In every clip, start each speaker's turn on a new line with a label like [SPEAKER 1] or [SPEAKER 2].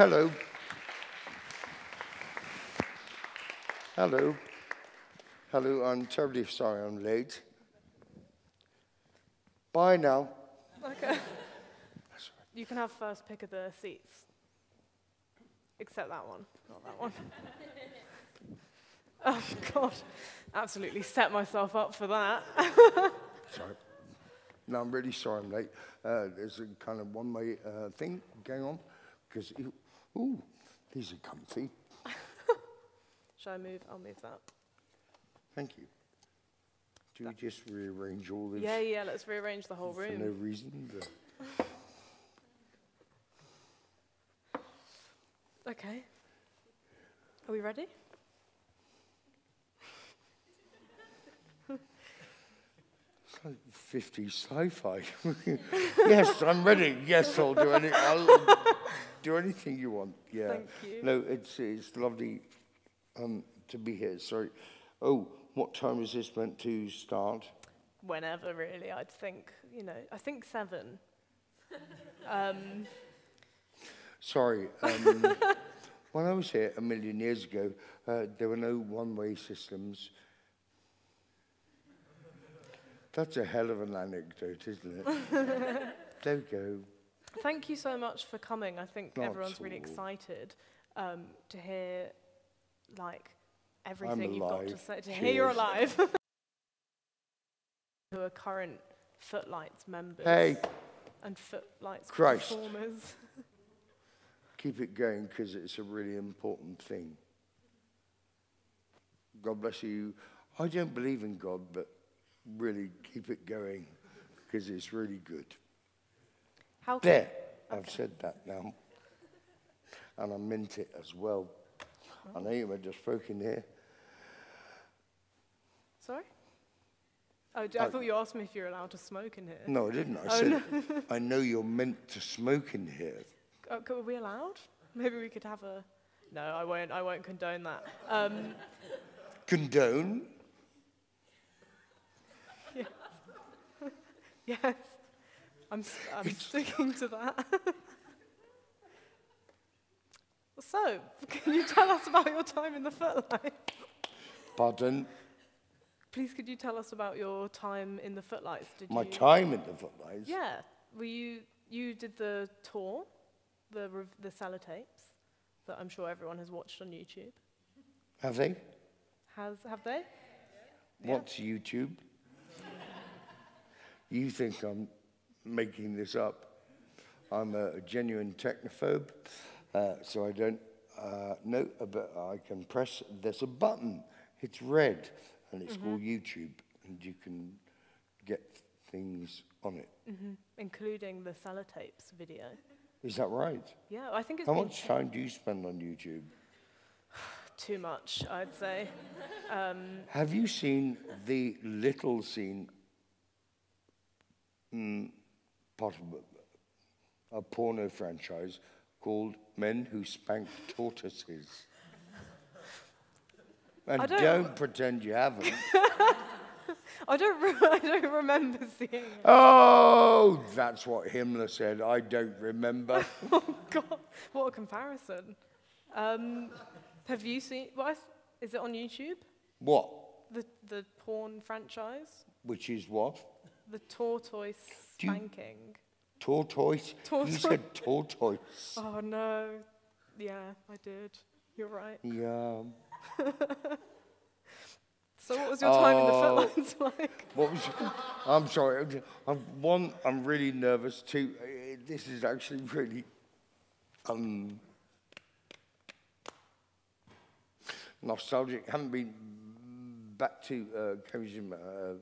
[SPEAKER 1] Hello. Hello. Hello, I'm terribly sorry I'm late. Bye now.
[SPEAKER 2] Okay. You can have first pick of the seats. Except that one, not that one. oh, God. Absolutely set myself up for that.
[SPEAKER 1] Sorry. No, I'm really sorry I'm late. Uh, there's a kind of one-way uh, thing going on because, ooh, these are comfy.
[SPEAKER 2] Shall I move? I'll move that.
[SPEAKER 1] Thank you. Do we just rearrange all this
[SPEAKER 2] Yeah, yeah, let's rearrange the whole
[SPEAKER 1] for
[SPEAKER 2] room.
[SPEAKER 1] no reason?
[SPEAKER 2] Okay. Are we ready?
[SPEAKER 1] It's like 50 sci-fi. yes, I'm ready. Yes, I'll do, any, I'll do anything you want. Yeah.
[SPEAKER 2] Thank you.
[SPEAKER 1] No, it's, it's lovely um, to be here. Sorry. Oh, what time is this meant to start?
[SPEAKER 2] Whenever, really, I'd think. You know, I think seven. Um,
[SPEAKER 1] Sorry. Um, when I was here a million years ago, uh, there were no one-way systems. That's a hell of an anecdote, isn't it? there we go.
[SPEAKER 2] Thank you so much for coming. I think
[SPEAKER 1] Not
[SPEAKER 2] everyone's really
[SPEAKER 1] all.
[SPEAKER 2] excited um, to hear, like, everything you've got to say. To hear you're
[SPEAKER 1] Cheers.
[SPEAKER 2] alive. Who are current Footlights members
[SPEAKER 1] Hey,
[SPEAKER 2] and Footlights
[SPEAKER 1] Christ.
[SPEAKER 2] performers.
[SPEAKER 1] keep it going because it's a really important thing. God bless you. I don't believe in God, but really keep it going because it's really good.
[SPEAKER 2] How
[SPEAKER 1] There, I've said that now. And I meant it as well. I know you were just spoken here.
[SPEAKER 2] Sorry? Oh, I
[SPEAKER 1] I-
[SPEAKER 2] thought you asked me if you're allowed to smoke in here.
[SPEAKER 1] No, I didn't. I
[SPEAKER 2] Oh,
[SPEAKER 1] said, I know you're meant to smoke in here.
[SPEAKER 2] Oh, are we allowed? Maybe we could have a. No, I won't. I won't condone that. Um,
[SPEAKER 1] Condone?
[SPEAKER 2] yes, I'm. I'm sticking to that. so, can you tell us about your time in the Footlights?
[SPEAKER 1] Pardon?
[SPEAKER 2] Please, could you tell us about your time in the Footlights? Did
[SPEAKER 1] My
[SPEAKER 2] you?
[SPEAKER 1] time in the footlights?
[SPEAKER 2] Yeah. Were you? You did the tour, the the Cellar Tapes that I'm sure everyone has watched on YouTube.
[SPEAKER 1] Have they?
[SPEAKER 2] Has have they? Yeah.
[SPEAKER 1] What's YouTube? you think I'm making this up. I'm a genuine technophobe, uh, so I don't uh, know, but I can press, there's a button, it's red, and it's called YouTube, and you can get things on it.
[SPEAKER 2] hmm Including the Cellar Tapes video.
[SPEAKER 1] Is that right?
[SPEAKER 2] Yeah, I think it's
[SPEAKER 1] How much time do you spend on YouTube?
[SPEAKER 2] too much, I'd say. Um,
[SPEAKER 1] Have you seen the little scene, mm, part of a, porno franchise called Men Who Spank Tortoises? And
[SPEAKER 2] I don't-
[SPEAKER 1] don't, pretend you haven't.
[SPEAKER 2] I don't. I don't remember seeing it.
[SPEAKER 1] oh, that's what Himmler said. I don't remember.
[SPEAKER 2] Oh God, what a comparison. Um, have you seen? What is it on YouTube?
[SPEAKER 1] what?
[SPEAKER 2] The the porn franchise,
[SPEAKER 1] Which is what?
[SPEAKER 2] the tortoise spanking.
[SPEAKER 1] Tortoise?
[SPEAKER 2] Tortoise.
[SPEAKER 1] You said tortoise.
[SPEAKER 2] Oh no, yeah, I did. You're right.
[SPEAKER 1] Yeah.
[SPEAKER 2] So what was your time in the
[SPEAKER 1] Oh.
[SPEAKER 2] Footlights like?
[SPEAKER 1] What was? I'm sorry. I'm- one, I'm really nervous. Two, uh, this is actually really um, nostalgic. haven't been back to uh, Cambridge uh,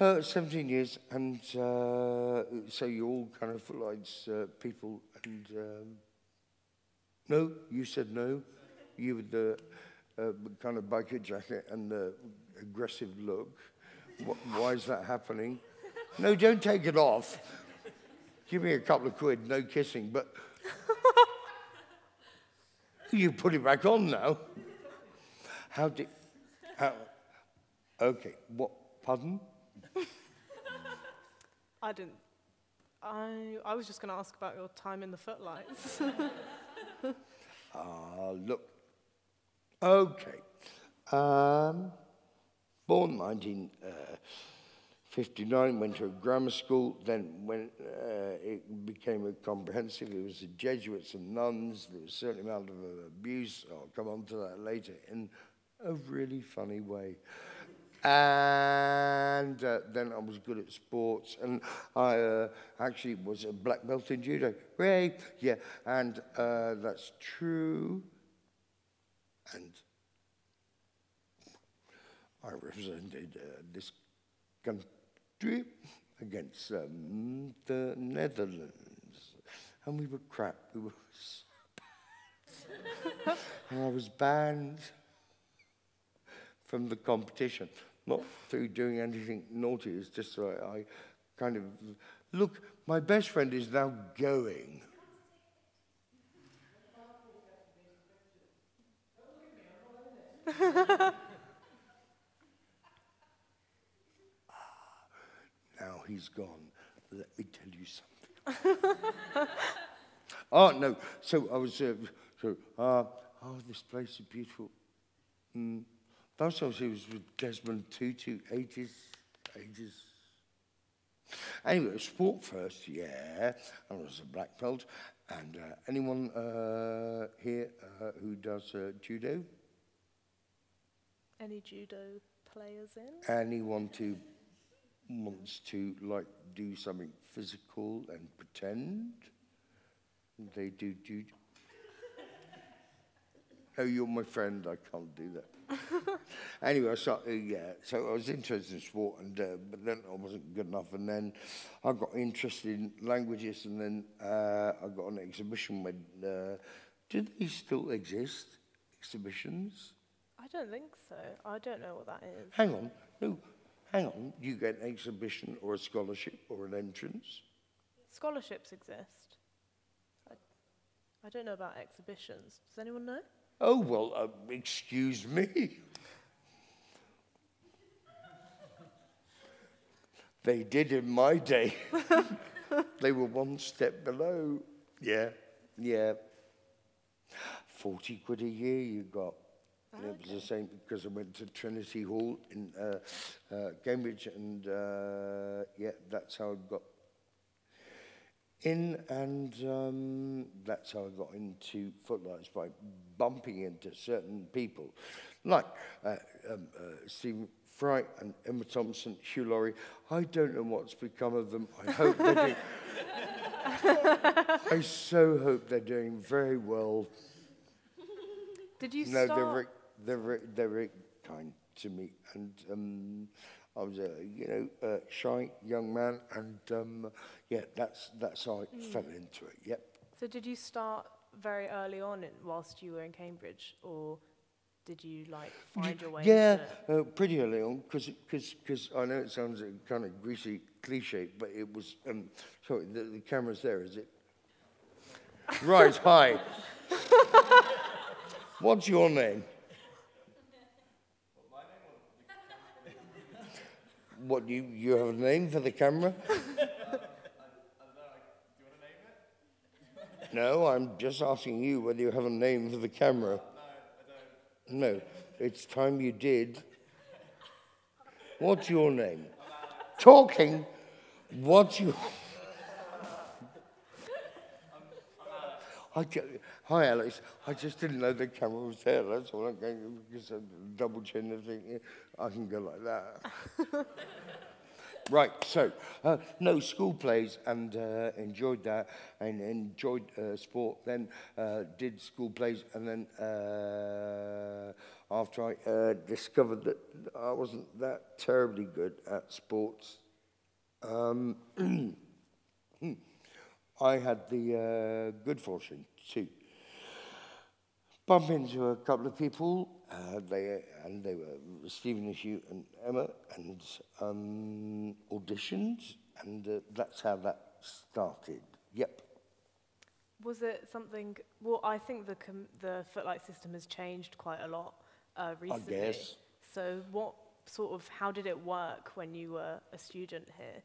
[SPEAKER 1] uh, 17 years, and uh, so you're all kind of footlights uh, people. And um, no, you said no. You with the uh, kind of biker jacket and the aggressive look. Wh- Why is that happening? No, don't take it off. Give me a couple of quid, no kissing, but you put it back on now. How did, how, okay, what, pardon?
[SPEAKER 2] I didn't. I, I was just going to ask about your time in the footlights.
[SPEAKER 1] Ah, look. Okay. Um, born 1959, went to a grammar school, then when uh, it became a comprehensive, it was the Jesuits and nuns, there was a certain amount of uh, abuse, I'll come on to that later, in a really funny way. And uh, then I was good at sports, and I uh, actually was a black belt in judo. Hooray! Yeah, and uh, that's true. And I represented uh, this country against um, the Netherlands, and we were crap. We were and I was banned from the competition not through doing anything naughty. It's just like I kind of look. My best friend is now going. now he's gone. Let me tell you something. oh no! So I was. Uh, so uh, oh, this place is beautiful. Mm. Those times he was with Desmond Tutu, 80s, 80s. Anyway, sport first, yeah. I was a black belt. And uh, anyone uh, here uh, who does uh, judo?
[SPEAKER 2] Any judo players in?
[SPEAKER 1] Anyone who wants to like do something physical and pretend they do judo? oh, you're my friend. I can't do that. anyway, so uh, yeah, so I was interested in sport, and uh, but then I wasn't good enough, and then I got interested in languages, and then uh, I got an exhibition when. Uh, do they still exist? Exhibitions?
[SPEAKER 2] I don't think so. I don't know what that is.
[SPEAKER 1] Hang on, no, hang on. You get an exhibition or a scholarship or an entrance.
[SPEAKER 2] Scholarships exist. I, I don't know about exhibitions. Does anyone know?
[SPEAKER 1] Oh, well, uh, excuse me. they did in my day. they were one step below. Yeah, yeah. 40 quid a year you got. Okay. It was the same because I went to Trinity Hall in uh, uh, Cambridge, and uh, yeah, that's how I got in, and um, that's how I got into footlights by bumping into certain people, like uh, um, uh, Stephen Fry and Emma Thompson, Hugh Laurie. I don't know what's become of them. I hope they're doing. I so hope they're doing very well.
[SPEAKER 2] Did you
[SPEAKER 1] no,
[SPEAKER 2] start?
[SPEAKER 1] they're very, they're very, they're very kind to me, and um, I was a you know a shy young man, and um, yeah, that's that's how I mm. fell into it. Yep.
[SPEAKER 2] So did you start very early on in, whilst you were in Cambridge, or did you like find your way?
[SPEAKER 1] Yeah, uh, pretty early on, because because I know it sounds a kind of greasy cliche, but it was. Um, sorry, the, the camera's there, is it? right. Hi. What's your name? What, you, you have a name for the camera? No, I'm just asking you whether you have a name for the camera. No, I don't. No, it's time you did. What's your name? Talking. What's your. I, hi, Alex. I just didn't know the camera was there. That's all I'm going because I'm double chin and thinking I can go like that. right, so uh, no school plays and uh, enjoyed that and enjoyed uh, sport. Then uh, did school plays and then uh, after I uh, discovered that I wasn't that terribly good at sports. Um, I had the uh, good fortune to bump into a couple of people. had they, and they were Stephen Issue and Emma, and um, auditions, and uh, that's how that started. Yep.
[SPEAKER 2] Was it something? Well, I think the com the footlight system has changed quite a lot uh, recently.
[SPEAKER 1] I guess.
[SPEAKER 2] So, what sort of how did it work when you were a student here?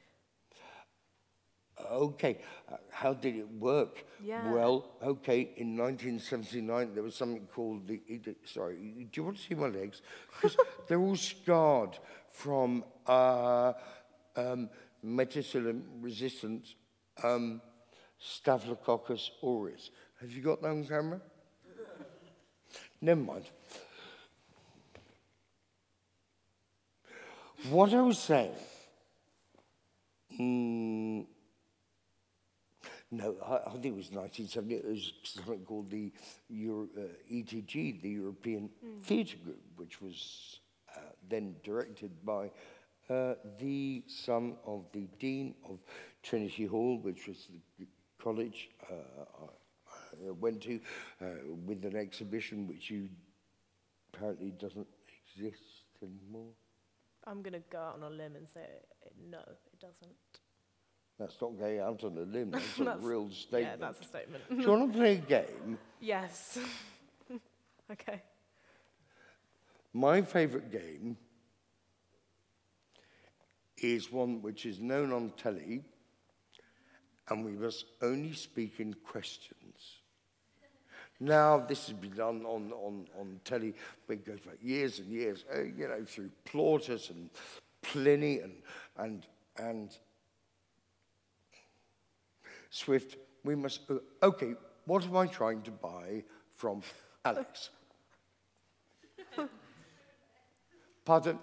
[SPEAKER 1] Okay, uh, how did it work?
[SPEAKER 2] Yeah.
[SPEAKER 1] Well, okay, in 1979 there was something called the. Sorry, do you want to see my legs? Because they're all scarred from uh, um, methicillin resistant um, Staphylococcus aureus. Have you got that on camera? Never mind. What I was saying. Mm, No, I, I think it was 1970. It was something called the Euro, uh, ETG, the European mm. Theatre Group, which was uh, then directed by uh, the son of the Dean of Trinity Hall, which was the college uh, I went to, uh, with an exhibition which you apparently doesn't exist anymore.
[SPEAKER 2] I'm going to go out on a limb and say it, no, it doesn't.
[SPEAKER 1] That's not going out on a limb, that's, a
[SPEAKER 2] That's-
[SPEAKER 1] real
[SPEAKER 2] Yeah,
[SPEAKER 1] statement.
[SPEAKER 2] that's a statement.
[SPEAKER 1] Do you want to play a game?
[SPEAKER 2] yes. okay.
[SPEAKER 1] My favourite game is one which is known on telly, and we must only speak in questions. Now, this has been done on, on, on telly, but it goes back years and years, uh, you know, through Plautus and Pliny and, and, and Swift. We must, uh, okay, what am I trying to buy from Alex? Pardon?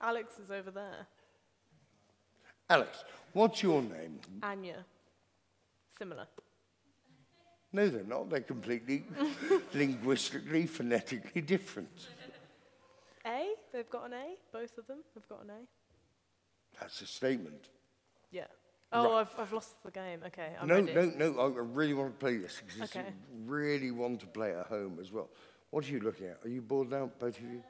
[SPEAKER 2] Alex is over there.
[SPEAKER 1] Alex, what's your name?
[SPEAKER 2] Anya. Similar.
[SPEAKER 1] No, they're not. They're completely linguistically, phonetically different.
[SPEAKER 2] A? They've got an A? Both of them have got an A?
[SPEAKER 1] That's a statement.
[SPEAKER 2] Yeah. Oh. I've, I've lost the game. Okay, I'm
[SPEAKER 1] no,
[SPEAKER 2] ready.
[SPEAKER 1] no, no. I really want to play this because
[SPEAKER 2] Okay.
[SPEAKER 1] I really want to play at home as well. What are you looking at? Are you bored now, both of you?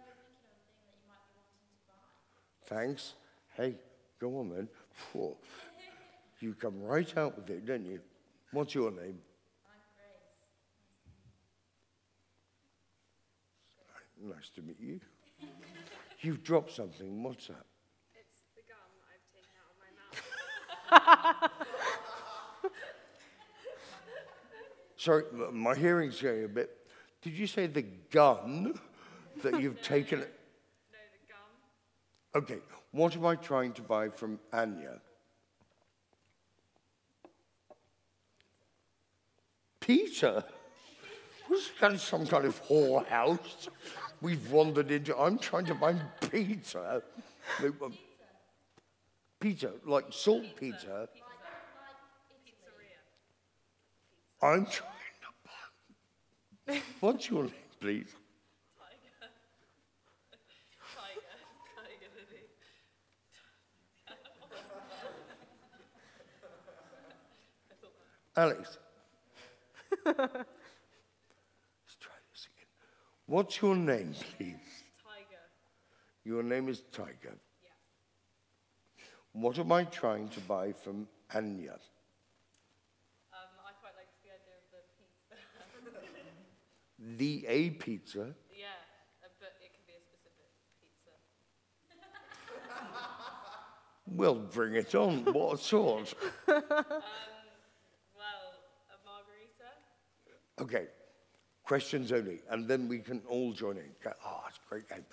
[SPEAKER 1] Thanks. Hey, go on then. Phew. You come right out with it, don't you? What's your name? I'm Grace. Nice to meet you. You've dropped something. What's that?
[SPEAKER 3] It's the gum I've taken out of my mouth.
[SPEAKER 1] Sorry, my hearing's going a bit. Did you say the gun that you've taken?
[SPEAKER 3] No, the gum.
[SPEAKER 1] Okay, what am I trying to buy from Anya? Peter? Was that some kind of whorehouse we've wandered into? I'm trying to buy Peter. No, um, Peter, like saltpeter. I'm trying to. What's your name, please?
[SPEAKER 3] Tiger. Tiger. Tiger
[SPEAKER 1] Alex. Let's try this again. What's your name, please?
[SPEAKER 3] Tiger.
[SPEAKER 1] Your name is Tiger. What am I trying to buy from Anya?
[SPEAKER 3] Um, I quite like the idea of the pizza.
[SPEAKER 1] The A pizza.
[SPEAKER 3] yeah, uh, but it can be a specific pizza.
[SPEAKER 1] Well, bring it on. What sort?
[SPEAKER 3] Um, well, a margarita.
[SPEAKER 1] Okay, questions only, and then we can all join in. Oh, it's a great game.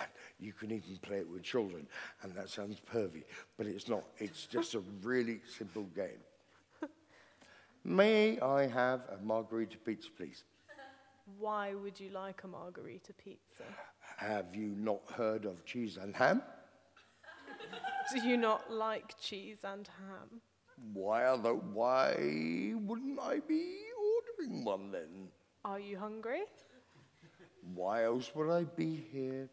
[SPEAKER 1] And you can even play it with children, and that sounds pervy, but it's not. It's just a really simple game. May I have a margarita pizza, please?
[SPEAKER 2] Why would you like a margarita pizza?
[SPEAKER 1] Have you not heard of cheese and ham?
[SPEAKER 2] Do you not like cheese and ham?
[SPEAKER 1] Why the, why wouldn't I be ordering one then?
[SPEAKER 2] Are you hungry?
[SPEAKER 1] Why else would I be here?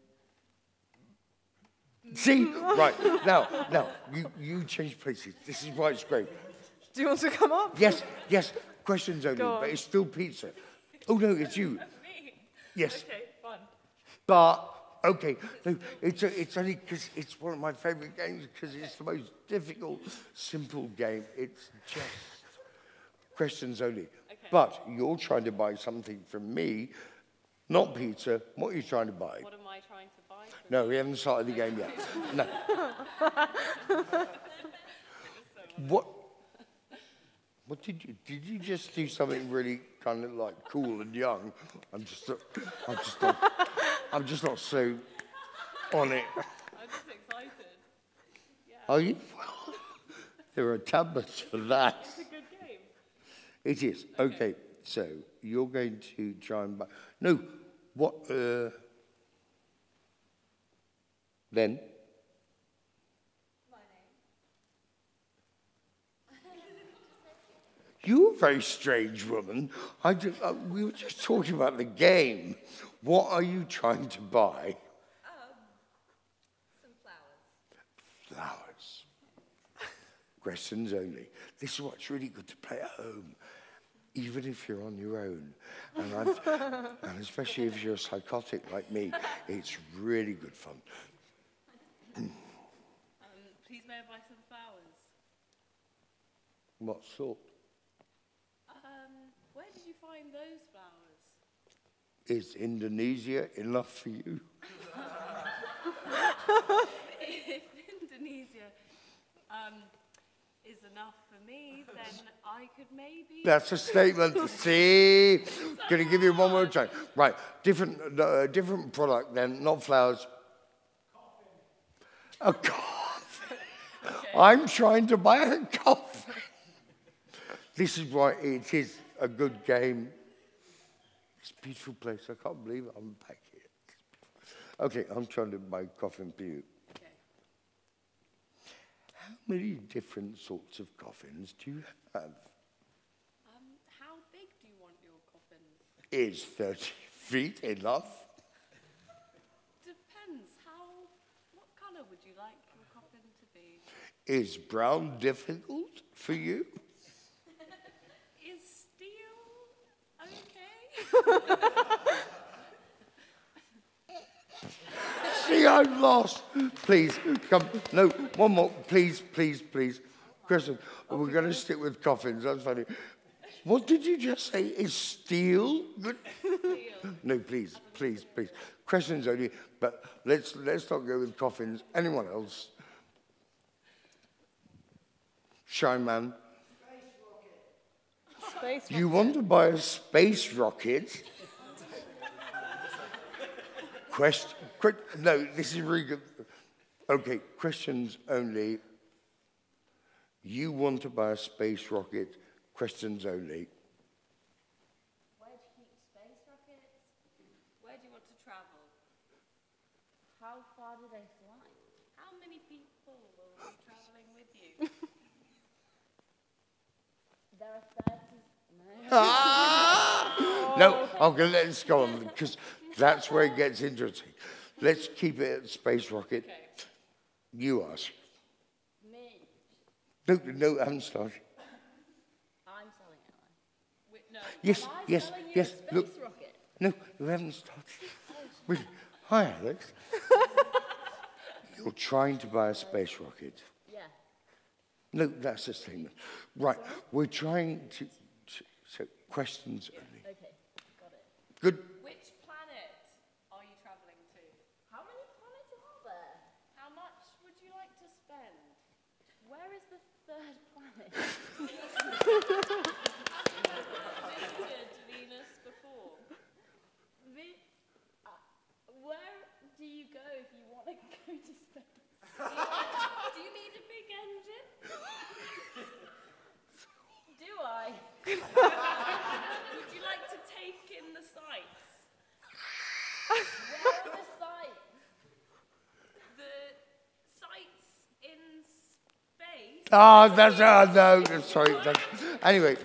[SPEAKER 1] See, right now, now you you change places. This is why it's great.
[SPEAKER 2] Do you want to come up?
[SPEAKER 1] Yes, yes. Questions only,
[SPEAKER 2] Go
[SPEAKER 1] but it's still pizza. Oh no, it's you.
[SPEAKER 3] Me.
[SPEAKER 1] Yes,
[SPEAKER 3] Okay, fun.
[SPEAKER 1] but okay. No, it's a, it's only because it's one of my favourite games because it's the most difficult, simple game. It's just questions only.
[SPEAKER 3] Okay.
[SPEAKER 1] But you're trying to buy something from me, not pizza. What are you trying to buy?
[SPEAKER 3] What am I trying to buy?
[SPEAKER 1] No, we haven't started the game yet. No. what? What did you, did you just do something really kind of like cool and young? I'm just, I'm just not, I'm just not so on it.
[SPEAKER 3] I'm just excited.
[SPEAKER 1] Are you? there are tablets for that.
[SPEAKER 3] It's a good game.
[SPEAKER 1] It is. Okay, so you're going to try and buy. No, what? Uh, then?
[SPEAKER 3] My name.
[SPEAKER 1] You're a very strange woman. I ju- uh, we were just talking about the game. What are you trying to buy?
[SPEAKER 3] Some flowers.
[SPEAKER 1] Flowers. Questions only. This is what's really good to play at home, even if you're on your own. And, I've, and especially if you're psychotic like me, it's really good fun.
[SPEAKER 3] I buy some flowers?
[SPEAKER 1] What sort?
[SPEAKER 3] Um, where did you find those flowers?
[SPEAKER 1] Is Indonesia enough for you?
[SPEAKER 3] if Indonesia um, is enough for me, then I could maybe.
[SPEAKER 1] That's a statement. To see? Going to give you one more try. Right. Different, uh, different product then, not flowers. A coffin. I'm trying to buy a coffin. This is why it is a good game. It's a beautiful place. I can't believe I'm back here. Okay, I'm trying to buy a coffin for you.
[SPEAKER 3] Okay.
[SPEAKER 1] How many different sorts of coffins do you have?
[SPEAKER 3] Um, how big do you want your coffin?
[SPEAKER 1] Is 30 feet enough?
[SPEAKER 3] Depends. How. What colour would you like your coffin to be?
[SPEAKER 1] Is brown difficult for you?
[SPEAKER 3] Is steel okay?
[SPEAKER 1] See, I'm lost. Please, come. No, one more. Please, please, please. Kristen, we're going to stick with coffins. That's funny. What did you just say? Is steel good? No, please, please, please. Questions only, but let's, let's not go with coffins. Anyone else? Shy man.
[SPEAKER 2] Space
[SPEAKER 1] You want to buy a space rocket? Question. que- no, this is really good. Okay, questions only. You want to buy a space rocket? Questions only.
[SPEAKER 4] Where do you keep space rockets?
[SPEAKER 3] Where do you want to travel?
[SPEAKER 4] How far do they fly?
[SPEAKER 3] How many people will be travelling with you?
[SPEAKER 4] There are 30. No.
[SPEAKER 1] I'm going to let this go on because that's where it gets interesting. Let's keep it at space rocket.
[SPEAKER 3] Okay.
[SPEAKER 1] You ask.
[SPEAKER 4] Me.
[SPEAKER 1] No, no, I haven't started.
[SPEAKER 4] I'm selling it. aren't
[SPEAKER 3] no.
[SPEAKER 1] Yes, yes, yes.
[SPEAKER 4] space
[SPEAKER 1] Look,
[SPEAKER 4] rocket?
[SPEAKER 1] no, you haven't started. Really? Hi, Alex. You're trying to buy a space rocket.
[SPEAKER 4] Yeah.
[SPEAKER 1] No, that's a statement. Right, we're trying to, to so questions only.
[SPEAKER 4] Okay. Got it.
[SPEAKER 1] Good.
[SPEAKER 3] Which planet are you travelling to?
[SPEAKER 4] How many planets are there?
[SPEAKER 3] How much would you like to spend?
[SPEAKER 4] Where is the third planet?
[SPEAKER 3] Visited Venus before.
[SPEAKER 4] Vi- uh, where do you go if you want to go to space?
[SPEAKER 3] Do you need a big engine?
[SPEAKER 4] Do I?
[SPEAKER 3] Would you like to take in the sights?
[SPEAKER 4] Where are the sites?
[SPEAKER 3] The sights in space?
[SPEAKER 1] Ah, that's, ah, no, sorry. That's, anyway,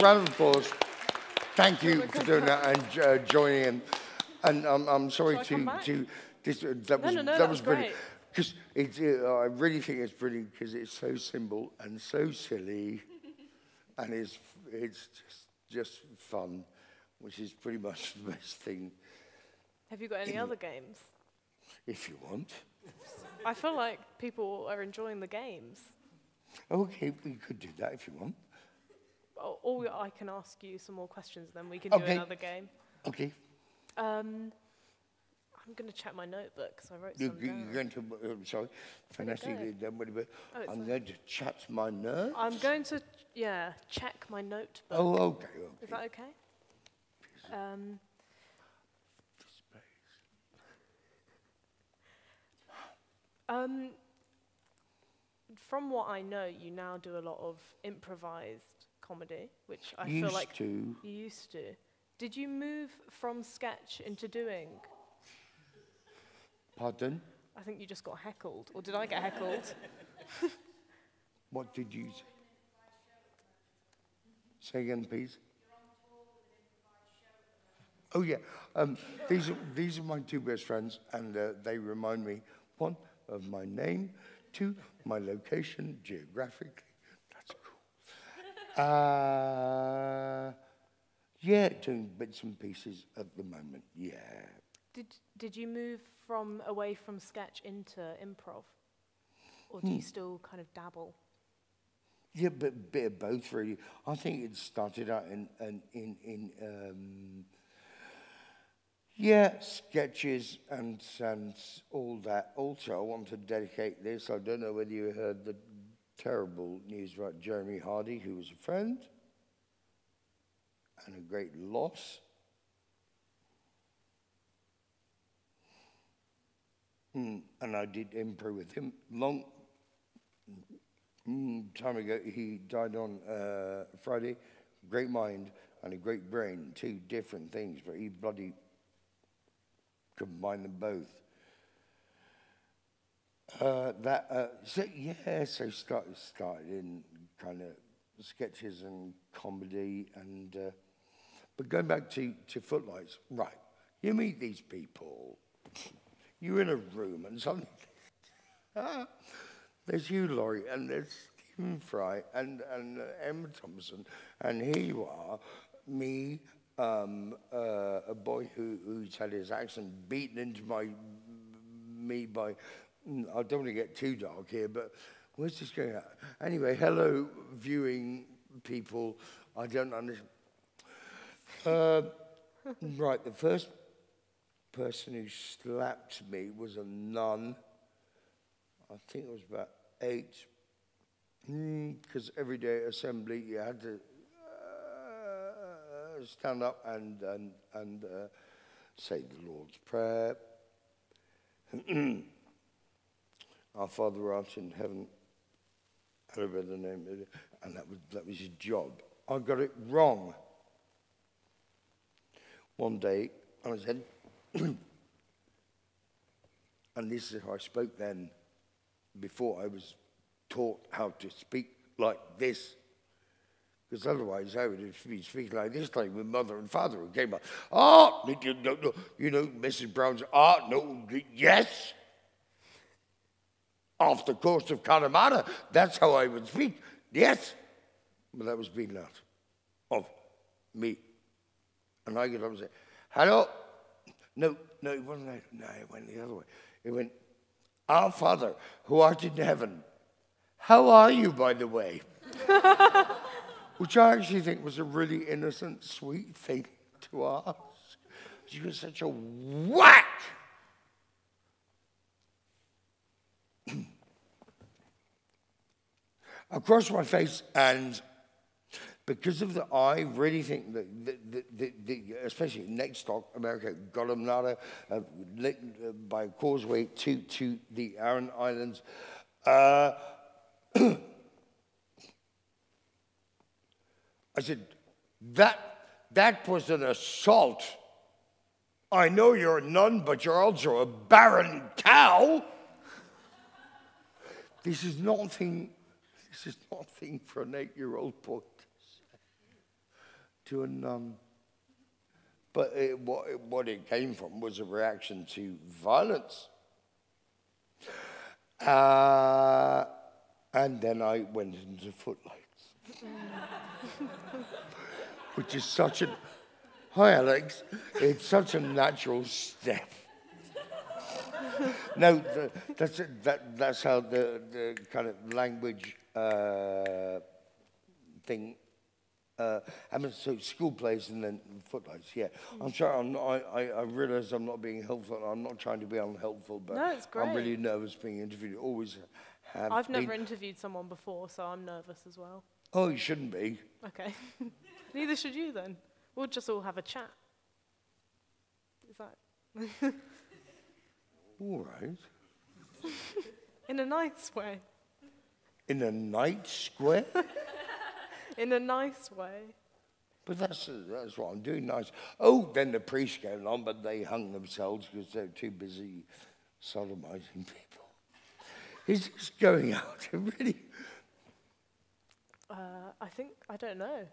[SPEAKER 1] round of applause. Thank you for doing that and uh, joining in. And um, I'm sorry
[SPEAKER 2] Shall
[SPEAKER 1] to, to this, uh, that
[SPEAKER 2] No,
[SPEAKER 1] was,
[SPEAKER 2] no, no,
[SPEAKER 1] that
[SPEAKER 2] that
[SPEAKER 1] was
[SPEAKER 2] was
[SPEAKER 1] brilliant. Because it's, uh, I really think it's brilliant because it's so simple and so silly, and it's it's just just fun, which is pretty much the best thing
[SPEAKER 2] Have you got any other games?
[SPEAKER 1] if you want.
[SPEAKER 2] I feel like people are enjoying the games.
[SPEAKER 1] Okay, we could do that if you want.
[SPEAKER 2] Or, or I can ask you some more questions, then we can do another game.
[SPEAKER 1] Okay,
[SPEAKER 2] Um, I'm going to check my notebook because I wrote
[SPEAKER 1] you,
[SPEAKER 2] some
[SPEAKER 1] you-
[SPEAKER 2] down.
[SPEAKER 1] you're going to. Uh, sorry, phonetically, then what about-
[SPEAKER 2] Oh, it's
[SPEAKER 1] I'm going to chat my nerve.
[SPEAKER 2] I'm going to yeah, check my notebook.
[SPEAKER 1] Oh, okay, okay.
[SPEAKER 2] Is that okay? Um, um, from what I know, you now do a lot of improvised comedy, which I
[SPEAKER 1] Used
[SPEAKER 2] feel like
[SPEAKER 1] to.
[SPEAKER 2] you used to. Did you move from sketch into doing?
[SPEAKER 1] Pardon?
[SPEAKER 2] I think you just got heckled, or did I get heckled?
[SPEAKER 1] What did you say? Say again, please. Oh yeah, um, these are these are my two best friends, and uh, they remind me one of my name, two my location geographically. That's cool. Uh, yeah, doing bits and pieces at the moment. Yeah.
[SPEAKER 2] Did Did you move from away from sketch into improv, or do you still kind of dabble?
[SPEAKER 1] Yeah, but bit of both really. I think it started out in in in, in um, yeah sketches and and all that. Also, I want to dedicate this. I don't know whether you heard the terrible news about Jeremy Hardy, who was a friend and a great loss. Mm, and I did improv with him long time ago. He died on uh, Friday. Great mind and a great brain, two different things, but he bloody combined them both. Uh, that uh, so yeah, so started started in kind of sketches and comedy, and uh, but going back to to Footlights, right? You meet these people, you're in a room, and suddenly there's Hugh, Laurie, and there's Stephen Fry, and and uh, Emma Thompson, and here you are, me, um, uh, a boy who who's had his accent beaten into my me by. mm, I don't want to get too dark here, but where's this going? At? Anyway, hello, viewing people. I don't understand. Uh, right, the first person who slapped me was a nun. I think it was about eight. Because every day assembly you had to uh, stand up and, and, and uh, say the Lord's Prayer. Our Father who art in heaven, hallowed be the name and that was, that was his job. I got it wrong. One day, I said, and this is how I spoke then, before I was taught how to speak like this. Because otherwise, I would been speaking like this, like my mother and father who came up. Ah, you know, no, you know, Mrs. Brown's, ah, no, yes. Off the coast of Connemara, that's how I would speak. Yes. But that was being loud of me. And I get up and say, hello. No, no, it wasn't that. No, it went the other way. It went, Our Father, who art in heaven, how are you, by the way? Which I actually think was a really innocent, sweet thing to ask. She was such a whack. Across my face, and because of the, I really think that, the, the, the, the, especially next talk, America got them nada uh, uh, by causeway to, to the Aran Islands. Uh, I said, that, that was an assault. I know you're a nun, but you're also a barren cow. this is nothing, this is nothing for an eight-year-old boy to nun. But it, what, it, what it came from was a reaction to violence. Uh, and then I went into footlights, which is such a, hi Alex, it's such a natural step. no, that's, that, that's how the, the kind of language uh, thing uh, I mean, so school plays and then footlights. Yeah, I'm sorry. I'm not, I, I, I realise I'm not being helpful. I'm not trying to be unhelpful, but
[SPEAKER 2] No, it's great.
[SPEAKER 1] I'm really nervous being interviewed. Always have.
[SPEAKER 2] I've
[SPEAKER 1] been.
[SPEAKER 2] never interviewed someone before, so I'm nervous as well.
[SPEAKER 1] Oh, you shouldn't be.
[SPEAKER 2] Okay. Neither should you then. We'll just all have a chat. Is that
[SPEAKER 1] All right.
[SPEAKER 2] in a nice way?
[SPEAKER 1] In a night square?
[SPEAKER 2] In a nice way.
[SPEAKER 1] But that's, that's what I'm doing, nice. Oh, then the priests came along, but they hung themselves because they're too busy sodomizing people. Is this going out? really?
[SPEAKER 2] Uh, I think I don't know.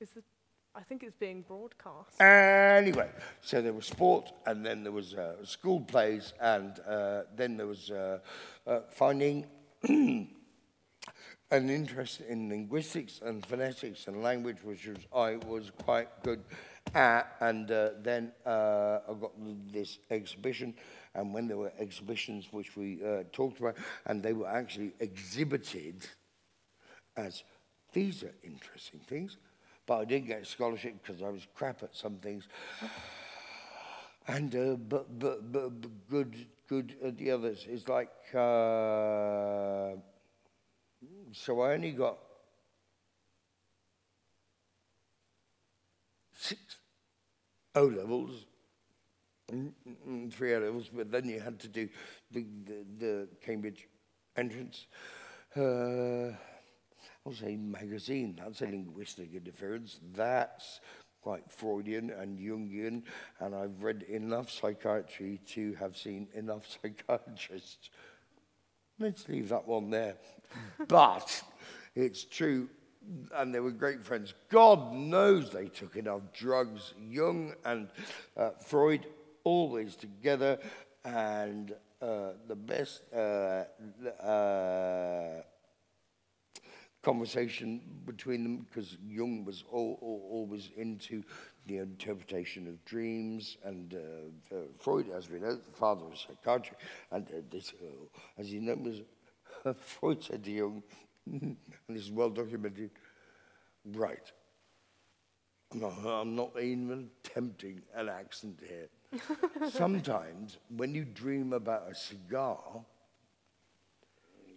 [SPEAKER 2] Is the I think it's being broadcast.
[SPEAKER 1] Anyway, so there was sport, and then there was uh, school plays, and uh, then there was uh, uh, finding an interest in linguistics and phonetics and language, which was I was quite good at. And uh, then uh, I got this exhibition, and when there were exhibitions which we uh, talked about, and they were actually exhibited as these are interesting things. But I didn't get a scholarship because I was crap at some things. And uh, but, but, but, but good good at the others. It's like uh, so I only got six O levels, mm, three O levels, but then you had to do the the, the Cambridge entrance. Uh, I'll say magazine. That's a linguistic interference. That's quite Freudian and Jungian, and I've read enough psychiatry to have seen enough psychiatrists. Let's leave that one there. but it's true, and they were great friends. God knows they took enough drugs. Jung and uh, Freud always together, and uh, the best. Uh, uh, conversation between them because Jung was all, all, always into the interpretation of dreams, and uh, uh, Freud, as we know, the father of psychiatry, and uh, this, uh, as you know, was, Freud said to Jung, and this is well documented, right, I'm not, I'm not even attempting an accent here. Sometimes when you dream about a cigar,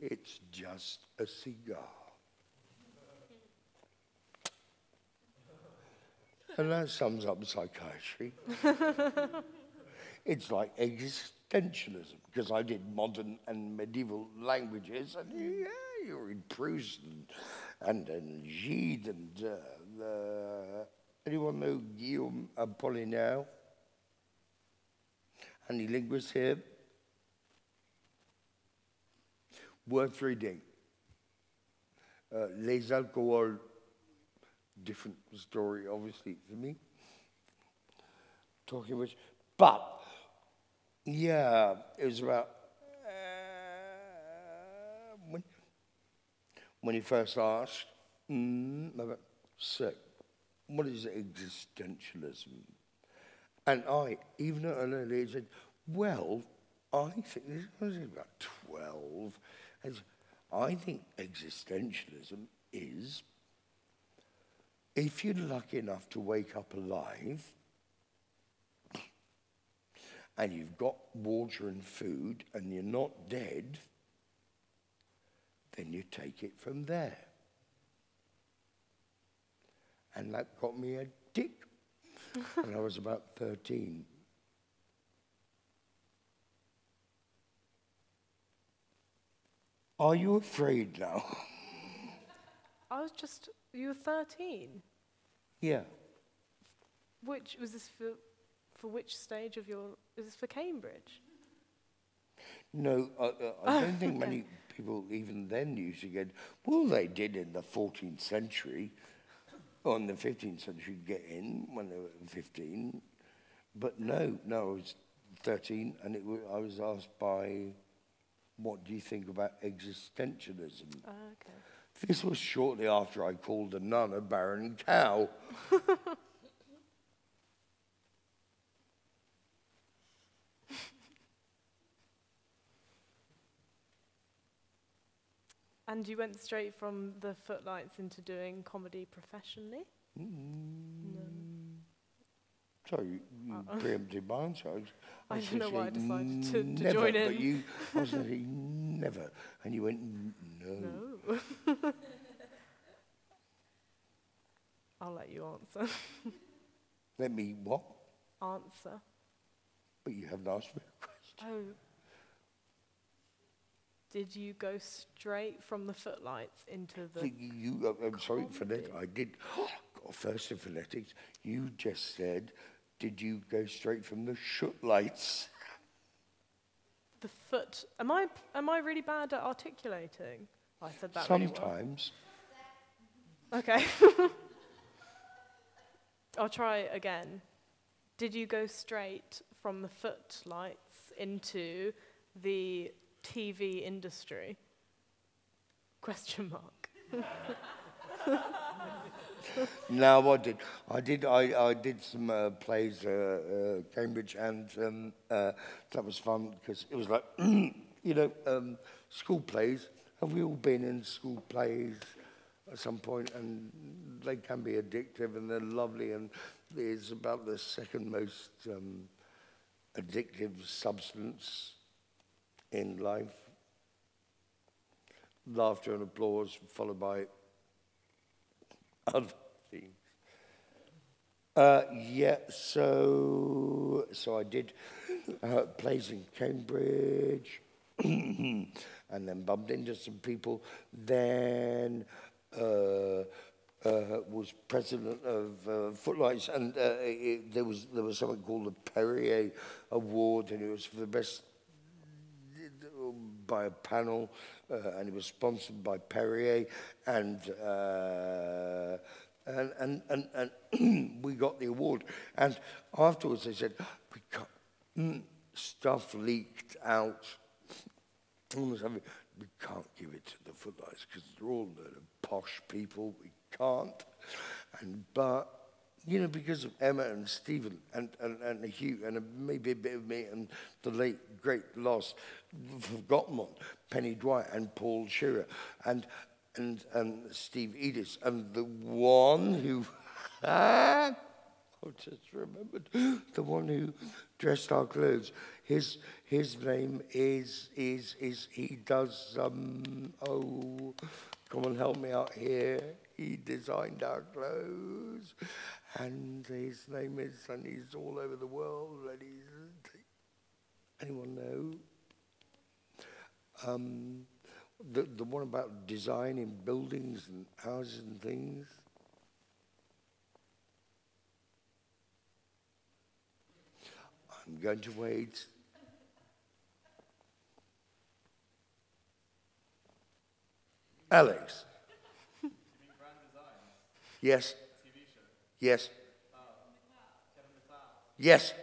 [SPEAKER 1] it's just a cigar. And that sums up psychiatry. it's like existentialism, because I did modern and medieval languages, and yeah, you're in Proust and, and, and Gide and uh, uh, anyone know Guillaume Apollinaire? Any linguists here? Worth reading. Uh, Les alcools different story, obviously, for me. Talking which, but yeah, it was about uh, when when he first asked, mm, about, what is existentialism? And I, even at an early age, said, well, I think this was about 12. And I think existentialism is if you're lucky enough to wake up alive and you've got water and food and you're not dead, then you take it from there. And that got me a dick when I was about 13. Are you afraid now?
[SPEAKER 2] I was just you were 13.
[SPEAKER 1] yeah.
[SPEAKER 2] Which was this for for which stage of your is this for Cambridge?
[SPEAKER 1] No, uh, I don't think many people even then used to get. Well, they did in the 14th century, or in the 15th century, get in when they were 15. But no, no, I was 13, and it, I was asked by, "What do you think about existentialism?"
[SPEAKER 2] Ah, okay.
[SPEAKER 1] This was shortly after I called a nun a barren cow.
[SPEAKER 2] And you went straight from the footlights into doing comedy professionally? Mm.
[SPEAKER 1] Sorry, you, you preempted my answer. I, was,
[SPEAKER 2] I
[SPEAKER 1] was
[SPEAKER 2] don't know why I decided to- to
[SPEAKER 1] never,
[SPEAKER 2] join
[SPEAKER 1] But you, I was never, and you went no.
[SPEAKER 2] No. I'll let you answer.
[SPEAKER 1] Let me what?
[SPEAKER 2] answer.
[SPEAKER 1] But you haven't asked me a question.
[SPEAKER 2] Oh. Did you go straight from the footlights into the.
[SPEAKER 1] You, uh, I'm sorry, phonetic.
[SPEAKER 2] comedy.
[SPEAKER 1] I did. First in phonetics, you just said, did you go straight from the shoot lights?
[SPEAKER 2] The foot. Am I, am I really bad at articulating? I said that really well.
[SPEAKER 1] Sometimes.
[SPEAKER 2] Okay. I'll try again. Did you go straight from the footlights into the TV industry? Question mark.
[SPEAKER 1] no, I did. I did. I, I did some uh, plays, uh, uh, Cambridge, and um, uh, that was fun because it was like, you know, um, school plays. Have we all been in school plays at some point? And they can be addictive, and they're lovely, and it's about the second most um, addictive substance in life. Laughter and applause, followed by other things. Uh, yeah, so so I did uh, plays in Cambridge, and then bumped into some people. Then uh, uh, was president of uh, Footlights, and uh, it, there was there was something called the Perrier Award, and it was for the best by a panel, uh, and it was sponsored by Perrier, and uh, and and and, and we got the award. And afterwards, they said mm, stuff leaked out. We can't give it to the footlights because they're all posh people. We can't. And but you know, because of Emma and Stephen and, and, and Hugh and maybe a bit of me and the late, great lost, forgotten one, Penny Dwyer and Paul Shearer and, and, and Steve Edis and the one who, I just remembered, the one who dressed our clothes. His, his name is, is, is, he does, um, oh, come and help me out here. He designed our clothes, and his name is, and he's all over the world. And he's, anyone know? Um, the the one about designing buildings and houses and things. I'm going to wait. Alex. Yes. Yes. Yes.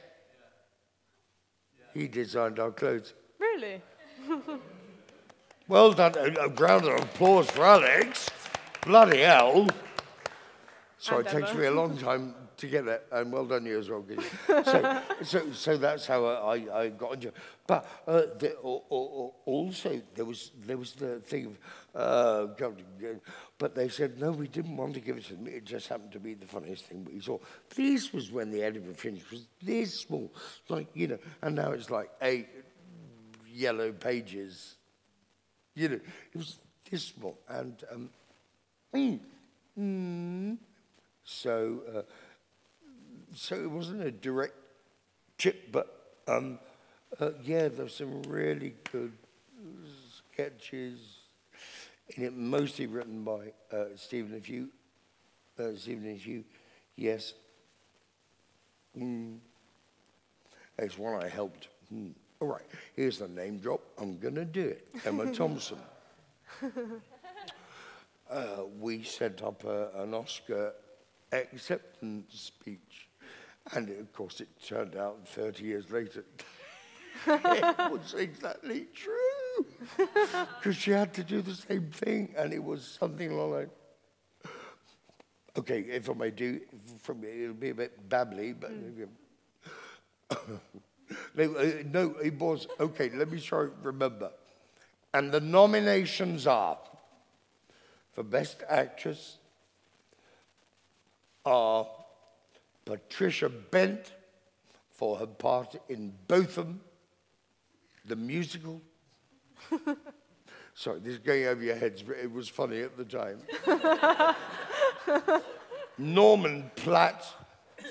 [SPEAKER 1] He designed our clothes.
[SPEAKER 2] Really?
[SPEAKER 1] Well done. A, round of applause for Alex. Bloody hell. So
[SPEAKER 2] And
[SPEAKER 1] it takes me a long time to get that, and well done you as well. So, so, so that's how I, I got into it. But uh, the, al- al- also there was there was the thing of, uh, uh, but they said no, we didn't want to give it to me. It just happened to be the funniest thing we saw. This was when the Edinburgh Fringe was this small, like you know, and now it's like eight yellow pages. You know, it was this small, and um, mm, mm, so. Uh, so it wasn't a direct chip, but um, uh, yeah, there's some really good sketches in it, mostly written by uh, Stephen Hugh. Uh, Stephen Hugh, yes. Mm. It's one I helped. Mm. All right, here's the name drop. I'm going to do it. Emma Thompson. Uh, we set up a, an Oscar acceptance speech. And of course, it turned out 30 years later, it was exactly true. Because she had to do the same thing, and it was something along like, okay, if I may do, from it'll be a bit babbly, but no, uh, no, it was okay. Let me try to remember. And the nominations are for Best Actress are Patricia Bent for her part in Botham, the musical. Sorry, this is going over your heads, but it was funny at the time. Norman Platt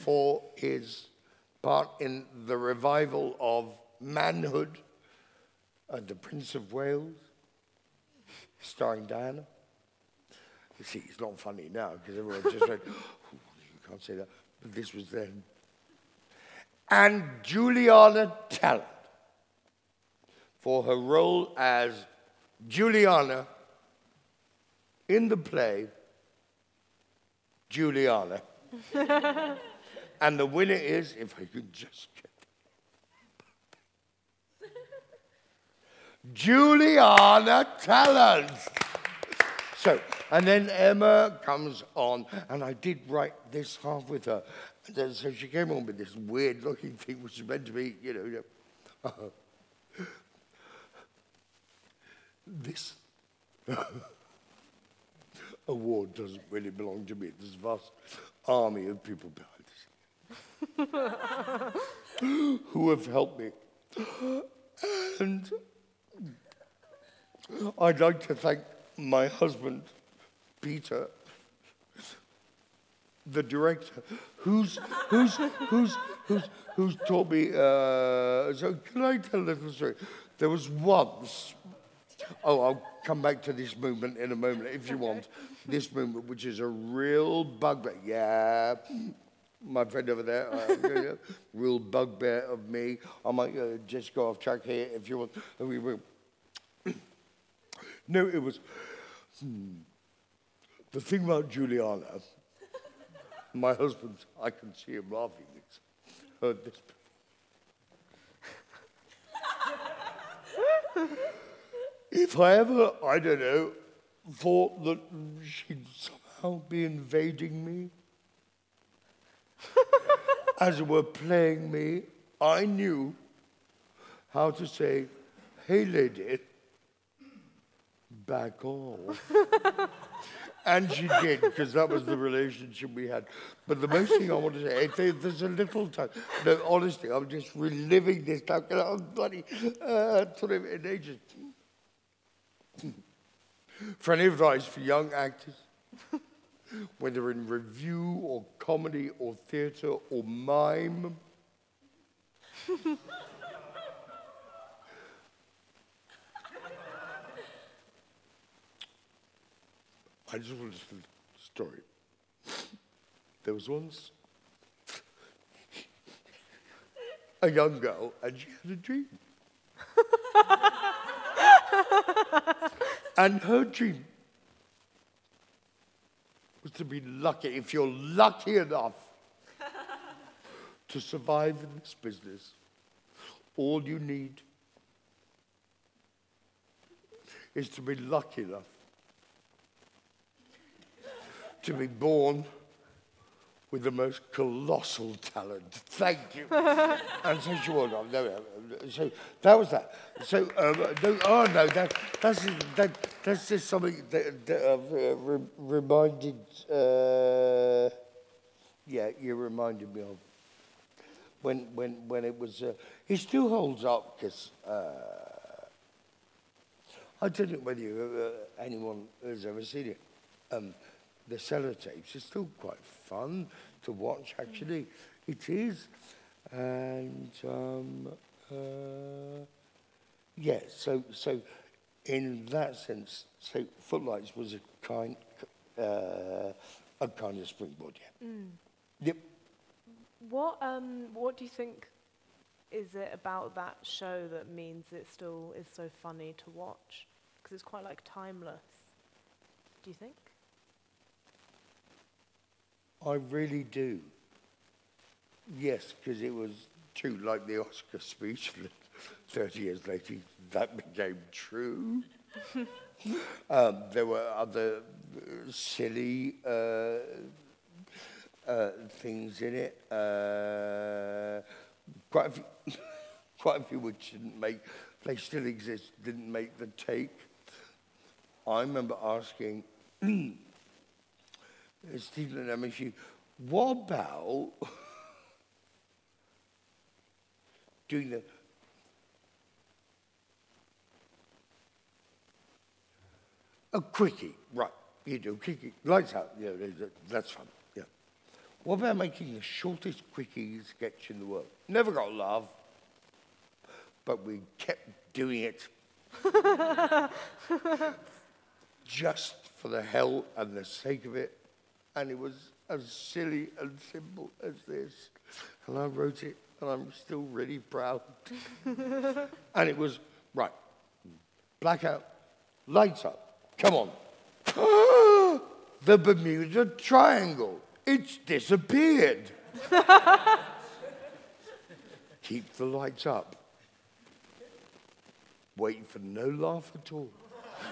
[SPEAKER 1] for his part in the revival of Manhood and The Prince of Wales, starring Diana. You see, it's not funny now because everyone just went, you can't say that, but this was then. And Juliana Tallant for her role as Juliana in the play Juliana. and the winner is, if I could just get. Juliana Tallant. So, and then Emma comes on, and I did write this half with her. And then, so she came on with this weird looking thing, which is meant to be, you know. You know this award doesn't really belong to me. There's a vast army of people behind who have helped me. And I'd like to thank my husband, Peter, the director, who's, who's, who's, who's, who's taught me. Uh, so, can I tell a little story? There was once, oh, I'll come back to this movement in a moment if you want. This movement, which is a real bugbear. Yeah, my friend over there, uh, real bugbear of me. I might uh, just go off track here if you want. no, it was hmm, the thing about Juliana. My husband, I can see him laughing. He's heard this if I ever, I don't know, thought that she'd somehow be invading me, as it were, playing me, I knew how to say, hey, lady, back off. and she did, because that was the relationship we had. But the most thing I want to say, there's a little time, no, honestly, I'm just reliving this time, because I'm bloody uh, sort of in ages. For any advice for young actors, whether in review or comedy or theatre or mime, I just want to tell a story. There was once a young girl, and she had a dream. and her dream to be lucky. If you're lucky enough to survive in this business, all you need is to be lucky enough to be born with the most colossal talent. Thank you. and so she was. No, so that was that. So um, no, oh no, that that's that, that's just something that, that I've uh, re reminded. Uh, yeah, you reminded me of when when when it was. Uh, it still holds up because. Uh, I don't know whether you, uh, anyone has ever seen it. Um, the Cellar Tapes. It's still quite fun to watch, actually. It is. And, um, uh, yeah, so, so in that sense, so Footlights was a kind, uh, a kind of springboard, yeah. Mm. Yep.
[SPEAKER 2] What, um, what do you think is it about that show that means it still is so funny to watch? Because it's quite like timeless. Do you think?
[SPEAKER 1] I really do. Yes, because it was true, like the Oscar speech. 30 years later, that became true. um, there were other silly uh, uh, things in it. Uh, quite, a few, quite a few which didn't make, they still exist, didn't make the take. I remember asking Stephen and MSU, what about doing the a quickie, right? You do quickie, lights out, yeah, that's fun, yeah. what about making the shortest quickie sketch in the world? Never got laugh, but we kept doing it just for the hell and the sake of it. And it was as silly and simple as this. And I wrote it, and I'm still really proud. and it was, right, blackout, lights up, come on. the Bermuda Triangle, it's disappeared. Keep the lights up. Wait for no laugh at all.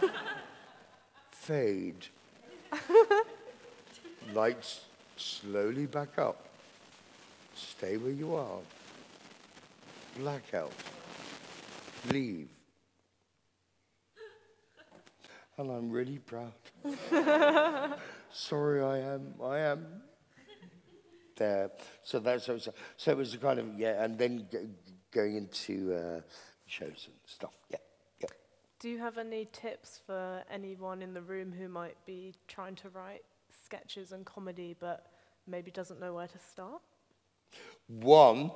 [SPEAKER 1] Fade. Lights slowly back up. Stay where you are. Blackout. Leave. And I'm really proud. Sorry, I am. I am. There. So that's so, so it was a kind of yeah, and then g- going into uh, shows and stuff. Yeah, yeah.
[SPEAKER 2] Do you have any tips for anyone in the room who might be trying to write sketches and comedy but maybe doesn't know where to start?
[SPEAKER 1] One,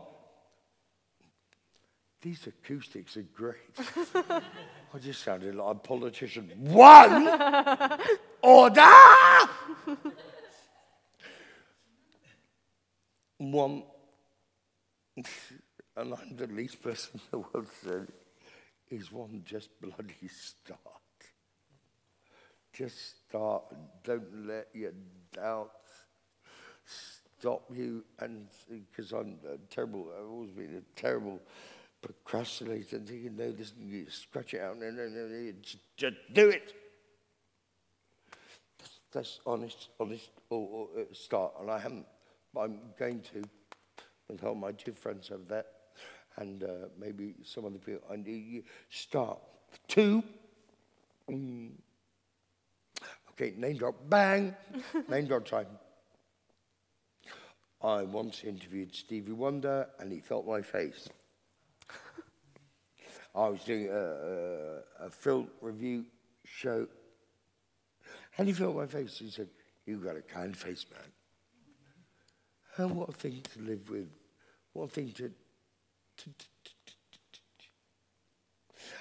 [SPEAKER 1] these acoustics are great. I just sounded like a politician. One, order! One, and I'm the least person in the world to say, is one just bloody start. Just start and don't let your doubts stop you. And because I'm terrible, I've always been a terrible procrastinator, and thinking, no, this, you scratch it out, no, no, no, no, just, just do it. That's, that's honest, honest or, or, start, and I haven't. But I'm going to, and help my two friends have that, and uh, maybe some other people. And you start. Two. Mm, okay, name drop. Bang. name drop time. I once interviewed Stevie Wonder, and he felt my face. I was doing a, a, a film review show, and he felt my face. He said, "You've got a kind face, man." And what a thing to live with. What a thing to. to, to, to.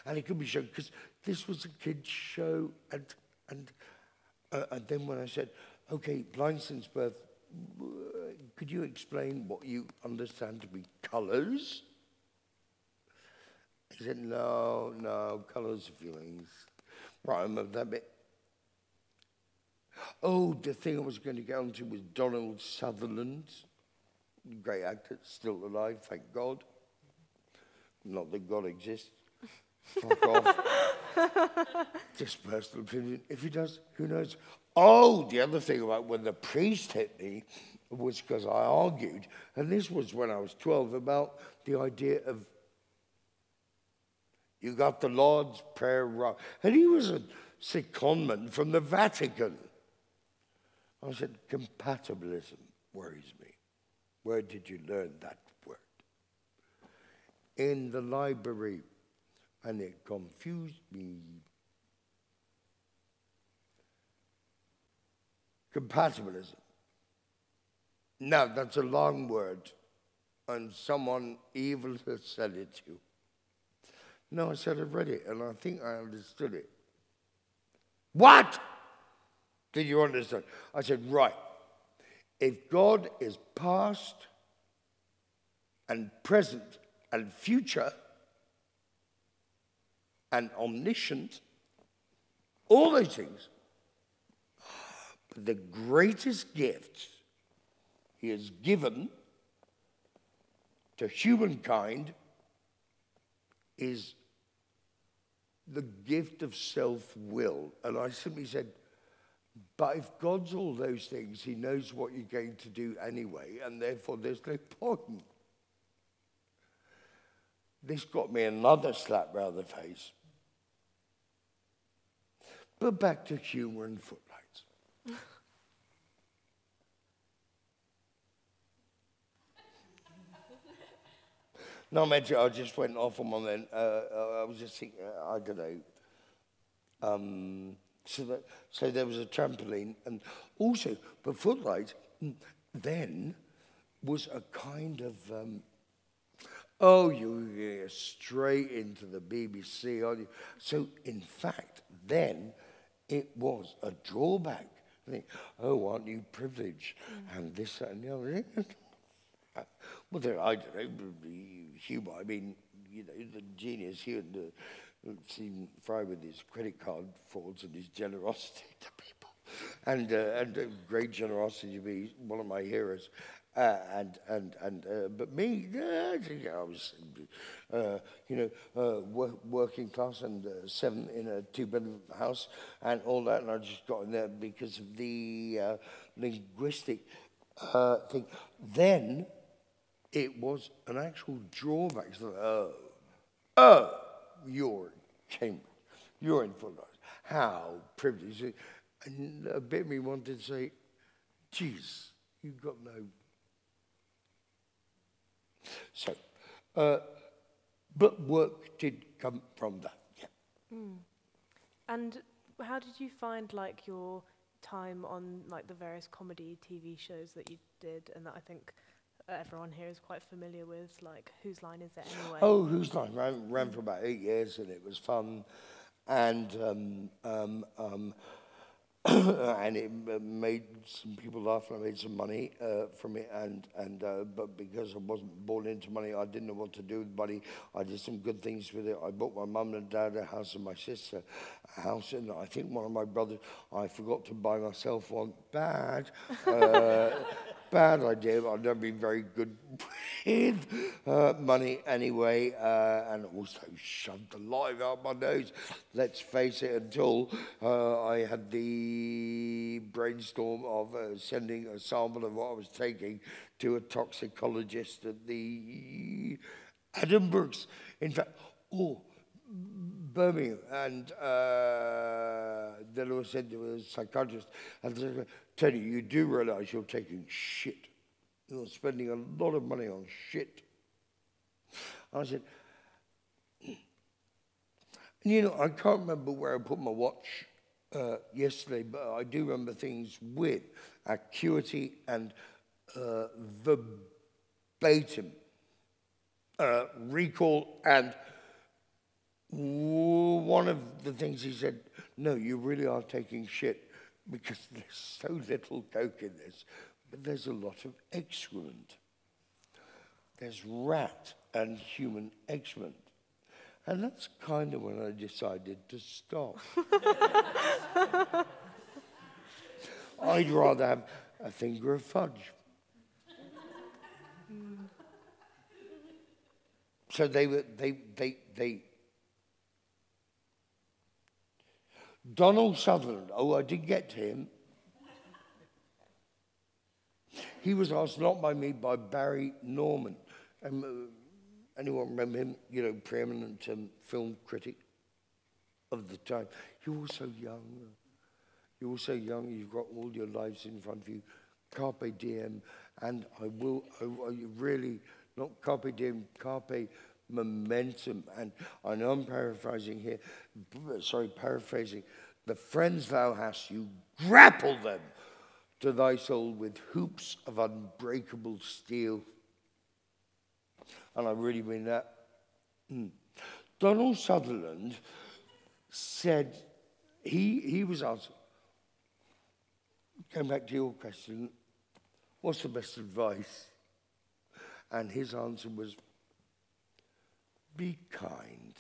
[SPEAKER 1] And it could be shown because this was a kid's show, and and uh, and then when I said, "Okay, blind since birth," uh, could you explain what you understand to be colours? He said, no, no, colours are feelings. Right, I remember that bit. Oh, the thing I was going to get onto was Donald Sutherland, great actor, still alive, thank God. Not that God exists. Fuck off. Just personal opinion. If he does, who knows? Oh, the other thing about when the priest hit me was because I argued, and this was when I was 12, about the idea of you got the Lord's Prayer wrong. And he was a secondment from the Vatican. I said, compatibilism worries me. Where did you learn that word? In the library. And it confused me. Compatibilism. Now, that's a long word, and someone evil has said it to you. No, I said it, and I think I understood it. What? Did you understand? I said, right. If God is past and present and future and omniscient, all those things, but the greatest gift he has given to humankind is the gift of self will. And I simply said, but if God's all those things, he knows what you're going to do anyway, and therefore there's no point. This got me another slap round the face. But back to humor and footlights. no, Magic, I just went off on one then. Uh, I was just thinking, uh, I don't know. Um, so, that, so there was a trampoline, and also, but footlights, mm, then was a kind of, um, oh, you get straight into the BBC. So, in fact, then it was a drawback. I think, oh, aren't you privileged? And this, and the other. well, there, I don't know, humour. I mean, you know, the genius here and the, seen Fry with his credit card frauds and his generosity to people. And, uh, and uh, great generosity to be one of my heroes. Uh, and and and uh, but me, uh, I was, uh, you know, uh, wor- working class and uh, seven in a two-bedroom house and all that, and I just got in there because of the linguistic thing. Then it was an actual drawback. So, oh, oh, you're in Cambridge, you're in Fulham. How privileged! And a bit me wanted to say, "Geez, you've got no." So, uh, but work did come from that. Yeah.
[SPEAKER 2] And how did you find like your time on like the various comedy TV shows that you did, and that I think everyone here is quite familiar with, like Whose Line Is It Anyway?
[SPEAKER 1] Oh, who's line ran, ran for about eight years, and it was fun, and um, um, um, and it made some people laugh, and I made some money uh, from it. And and uh, but because I wasn't born into money, I didn't know what to do with money. I did some good things with it. I bought my mum and dad a house, and my sister a house, and I think one of my brothers. I forgot to buy myself one. Bad. Uh, bad idea, but I've never been very good with uh, money anyway, uh, and also shoved the life out my nose. Let's face it, until uh, I had the brainstorm of uh, sending a sample of what I was taking to a toxicologist at the Edinburghs. In fact, oh, Birmingham, and uh, was sent to a psychiatrist, and said, Teddy, you do realize you're taking shit. You're spending a lot of money on shit. And I said, you know, I can't remember where I put my watch uh, yesterday, but I do remember things with acuity and uh, verbatim uh, recall and one of the things he said, no, you really are taking shit because there's so little coke in this, but there's a lot of excrement. There's rat and human excrement. And that's kind of when I decided to stop. I'd rather have a finger of fudge. Hmm. So they were, they, they, they, Donald Sutherland, oh, I did get to him. He was asked not by me, by Barry Norman. Um, uh, anyone remember him? You know, preeminent um, film critic of the time. You were so young. You were so young. You've got all your lives in front of you. Carpe diem, and I will. I, I really not carpe diem. Carpe momentum. And I know I'm paraphrasing here, sorry, paraphrasing. The friends thou hast, you grapple them to thy soul with hoops of unbreakable steel. And I really mean that. Mm. Donald Sutherland said, he, he was asked, going back to your question, what's the best advice? And his answer was, be kind.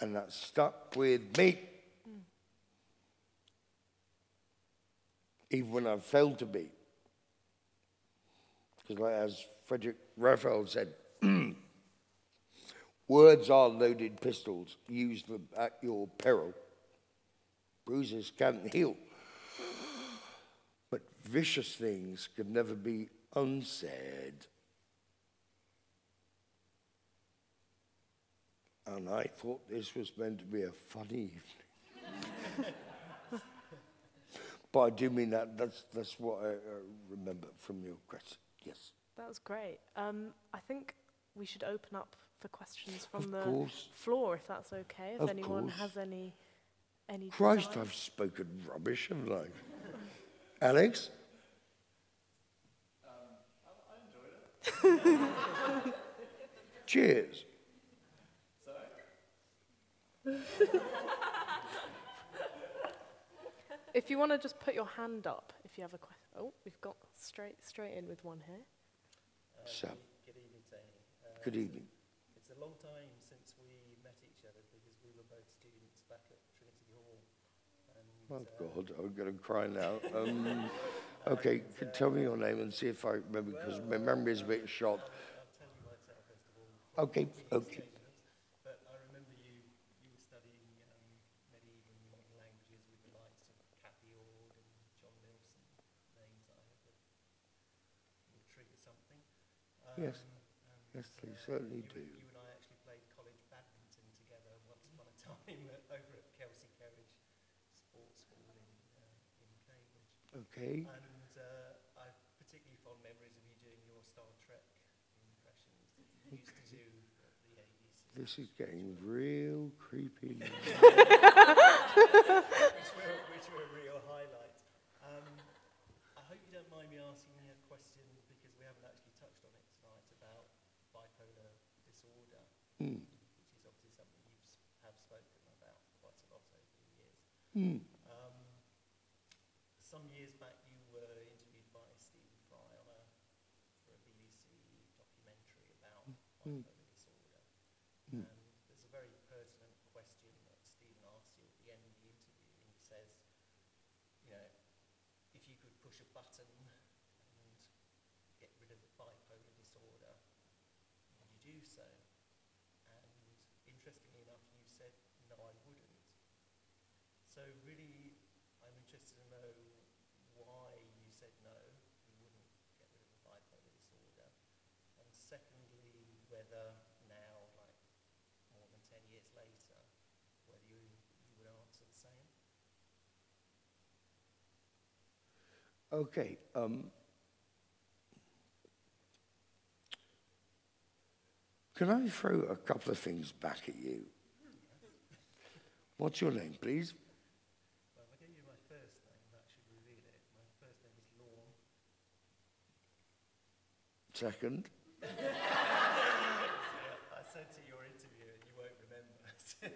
[SPEAKER 1] And that stuck with me. Mm. Even when I failed to be. Because, like, as Frederic Raphael said, words are loaded pistols. Use them at your peril. Bruises can heal. But vicious things can never be unsaid. and I thought this was meant to be a funny evening. but I do mean that. That's, that's what I uh, remember from your question. Yes.
[SPEAKER 2] That was great. Um, I think we should open up for questions from
[SPEAKER 1] of
[SPEAKER 2] the
[SPEAKER 1] course.
[SPEAKER 2] floor, if that's okay. If
[SPEAKER 1] of
[SPEAKER 2] anyone
[SPEAKER 1] course.
[SPEAKER 2] has any, any.
[SPEAKER 1] Christ. I've spoken rubbish, haven't I? Alex. Um, I, I Cheers.
[SPEAKER 2] If you want to just put your hand up, if you have a question. Oh, we've got straight straight in with one here.
[SPEAKER 1] So,
[SPEAKER 5] Good evening, Tony. Uh,
[SPEAKER 1] good evening.
[SPEAKER 5] It's a long time since we met each other because we were both students back at Trinity Hall. And,
[SPEAKER 1] Oh,
[SPEAKER 5] uh,
[SPEAKER 1] God, I'm going to cry now. Um, okay, can tell me your name and see if I remember, because my memory is a bit shot.
[SPEAKER 5] I'll tell you myself first of all.
[SPEAKER 1] Okay, okay.
[SPEAKER 5] occasions, But I remember you, you were studying um, medieval and modern languages with the likes of Cathy Ord and John Milson, names I hope that will trigger something.
[SPEAKER 1] Yes.
[SPEAKER 5] Um,
[SPEAKER 1] Yes, they certainly
[SPEAKER 5] you,
[SPEAKER 1] do.
[SPEAKER 5] You and I actually played college badminton together once upon a time at- over at Kelsey Kerridge Sports Hall in, uh, in Cambridge.
[SPEAKER 1] Okay.
[SPEAKER 5] And uh, I have particularly fond memories of you doing your Star Trek impressions that you used to do at the ADC.
[SPEAKER 1] This is getting real creepy.
[SPEAKER 5] which, were, which were a real highlight. Um, I hope you don't mind me asking you a question because we haven't actually touched on it tonight about bipolar
[SPEAKER 1] Hmm.
[SPEAKER 5] which is obviously something you have spoken about quite a lot over the years.
[SPEAKER 1] Hmm.
[SPEAKER 5] Um, some years back, you were interviewed by Stephen Fry on a, for a BBC documentary about
[SPEAKER 1] Mm.
[SPEAKER 5] bipolar disorder.
[SPEAKER 1] Mm.
[SPEAKER 5] And there's a very pertinent question that Stephen asks you at the end of the interview. And he says, you know, if you could push a button and get rid of bipolar disorder, would you do so? And interestingly enough, you said, no, I wouldn't. So really, I'm interested to know why you said no, you wouldn't get rid of the bipolar disorder. And secondly, whether now, like more than 10 years later, whether you, you would answer the same.
[SPEAKER 1] Okay. Um, can I throw a couple of things back at you? What's your name, please?
[SPEAKER 5] Well, if I give you my first name, that should reveal it. My first name is Lorne.
[SPEAKER 1] Second.
[SPEAKER 5] I said to your interview, you won't remember, because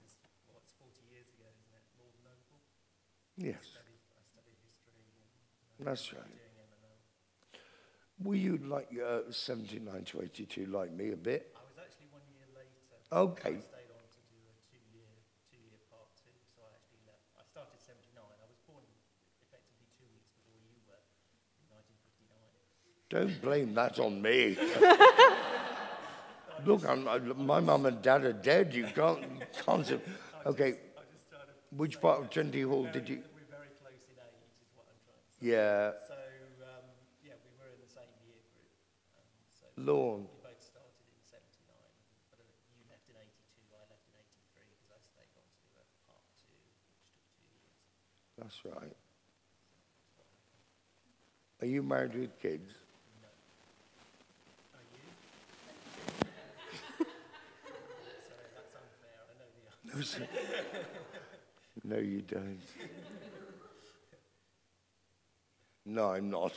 [SPEAKER 5] it's, well, it's 40 years ago, isn't it? Lord Noble.
[SPEAKER 1] Yes,
[SPEAKER 5] Studied, I studied history and uh,
[SPEAKER 1] that's right. Were you like uh, 79 to 82 like me a bit?
[SPEAKER 5] I was actually one year later.
[SPEAKER 1] Okay.
[SPEAKER 5] I stayed on to do a two-year, two-year part two, so I actually left. I started 79. I was born effectively two weeks before you were, in 1959.
[SPEAKER 1] Don't blame that on me. Look, I'm, I, my mum and dad are dead. You can't, you can't. Okay,
[SPEAKER 5] I just started.
[SPEAKER 1] which part of Trinity Hall did you?
[SPEAKER 5] We're very close in age, is what I'm trying to say.
[SPEAKER 1] Yeah,
[SPEAKER 5] So, um, yeah, we were in the same year group. Um, so
[SPEAKER 1] Lorne.
[SPEAKER 5] we both started in 79, but uh, you left in 82, I left in 83 because I stayed on to do a part two, which took two years.
[SPEAKER 1] That's right. Are you married with kids?
[SPEAKER 5] No. Are you? Sorry, that's unfair. I know.
[SPEAKER 1] No, you don't. No, I'm not.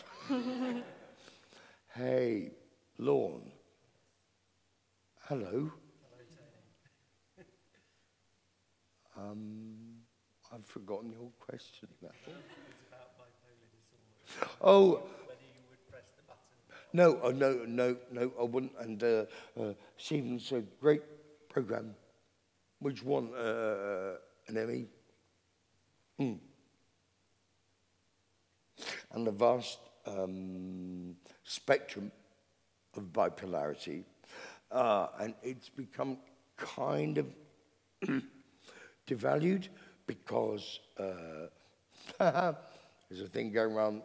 [SPEAKER 1] hey, Lorne. Hello.
[SPEAKER 5] Hello,
[SPEAKER 1] Um, I've forgotten your question now.
[SPEAKER 5] It's about bipolar disorder.
[SPEAKER 1] Oh,
[SPEAKER 5] Whether you would press the button.
[SPEAKER 1] no, oh, no, no, no, I wouldn't. And uh, uh, Stephen's a great program, which won uh, an Emmy. Hmm. And the vast um, spectrum of bipolarity. Uh, and it's become kind of devalued because uh, there's a thing going around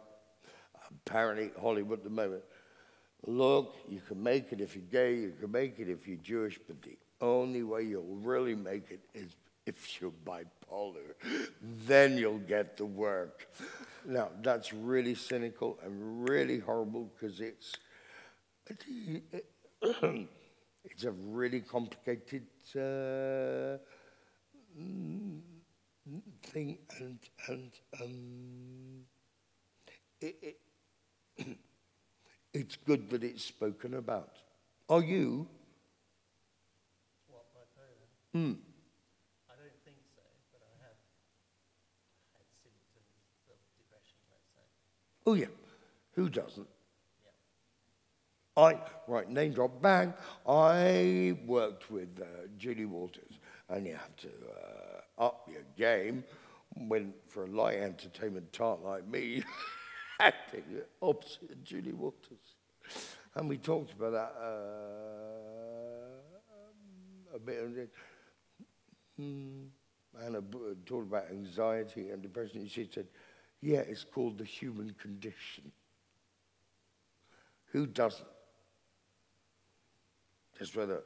[SPEAKER 1] apparently Hollywood at the moment. Look, you can make it if you're gay, you can make it if you're Jewish, but the only way you'll really make it is if you're bipolar. Then you'll get the work. Now, that's really cynical and really horrible because it's, it's a really complicated uh, thing and, and um, it, it it's good that it's spoken about. Are you? Hmm.
[SPEAKER 5] I don't think so, but I have had symptoms of depression, let's say.
[SPEAKER 1] Oh, yeah. Who doesn't?
[SPEAKER 5] Yeah.
[SPEAKER 1] I, right, name drop, bang. I worked with uh, Julie Walters, and you have to uh, up your game when, for a light entertainment tart like me, acting opposite Julie Walters. And we talked about that uh, a bit. And, mm, and I talked about anxiety and depression. And She said, yeah, it's called the human condition. Who doesn't? Just whether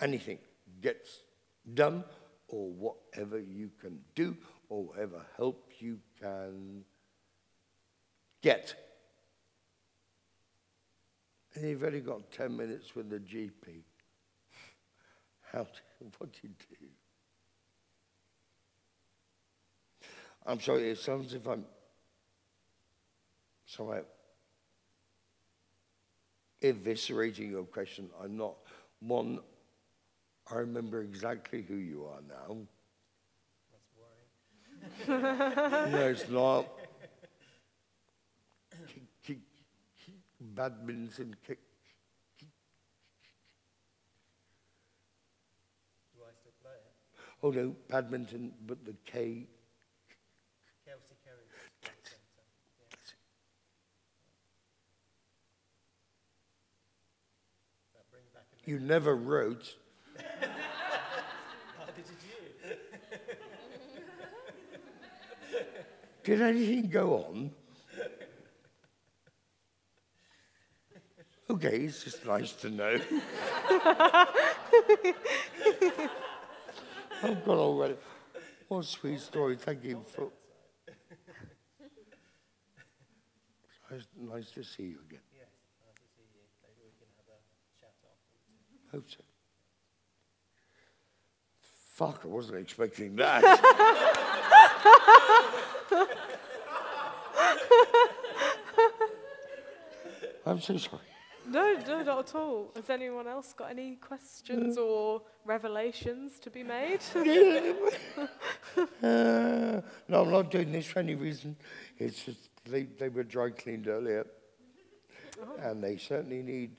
[SPEAKER 1] anything gets done or whatever you can do or whatever help you can get. And you've only got 10 minutes with the GP. How do, what do you do? I'm sorry, it sounds as if I'm somehow eviscerating your question. I'm not. One, I remember exactly who you are now.
[SPEAKER 5] That's worrying.
[SPEAKER 1] no, it's not. Kick, kick, kick, badminton kick.
[SPEAKER 5] Do I still play it?
[SPEAKER 1] Oh no, badminton, but the K.
[SPEAKER 5] Kelsey Kerry
[SPEAKER 1] You never wrote.
[SPEAKER 5] Did.
[SPEAKER 1] Did anything go on? Okay, it's just nice to know. I've got already. What a sweet story. Thank you for. Nice, nice to see you again.
[SPEAKER 5] Yes, nice to see you. Maybe we can have a chat afterwards.
[SPEAKER 1] Hope so. Fuck, I wasn't expecting that. I'm so sorry.
[SPEAKER 2] No, no, not at all. Has anyone else got any questions or revelations to be made?
[SPEAKER 1] Uh, no, I'm not doing this for any reason. It's just they, they were dry cleaned earlier. And they certainly need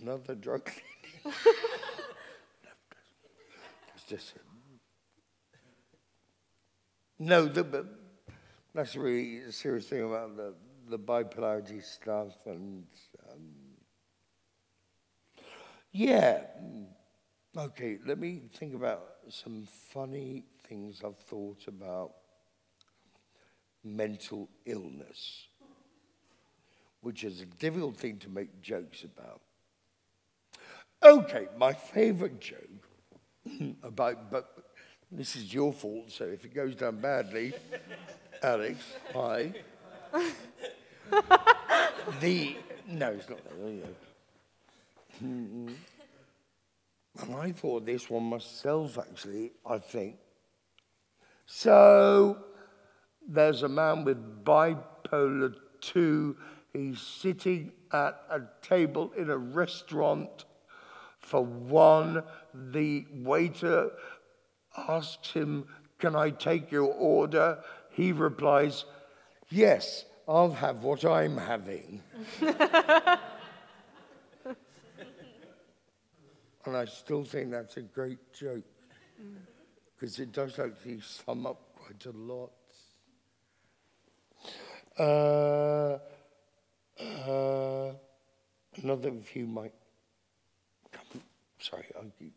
[SPEAKER 1] another dry cleaning. it's just. No, the, but that's a really serious thing about the, the bipolarity stuff. And yeah. Okay, let me think about some funny things I've thought about mental illness, which is a difficult thing to make jokes about. Okay, my favorite joke about, but this is your fault, so if it goes down badly, Alex, hi. the, no, it's not that, there you go. Mm, And I thought this one myself, actually, I think. So there's a man with bipolar 2. He's sitting at a table in a restaurant for one. The waiter asks him, Can I take your order? He replies, Yes, I'll have what I'm having. And I still think that's a great joke because it does actually sum up quite a lot. Uh, uh, another few might come. Sorry, I'll, keep,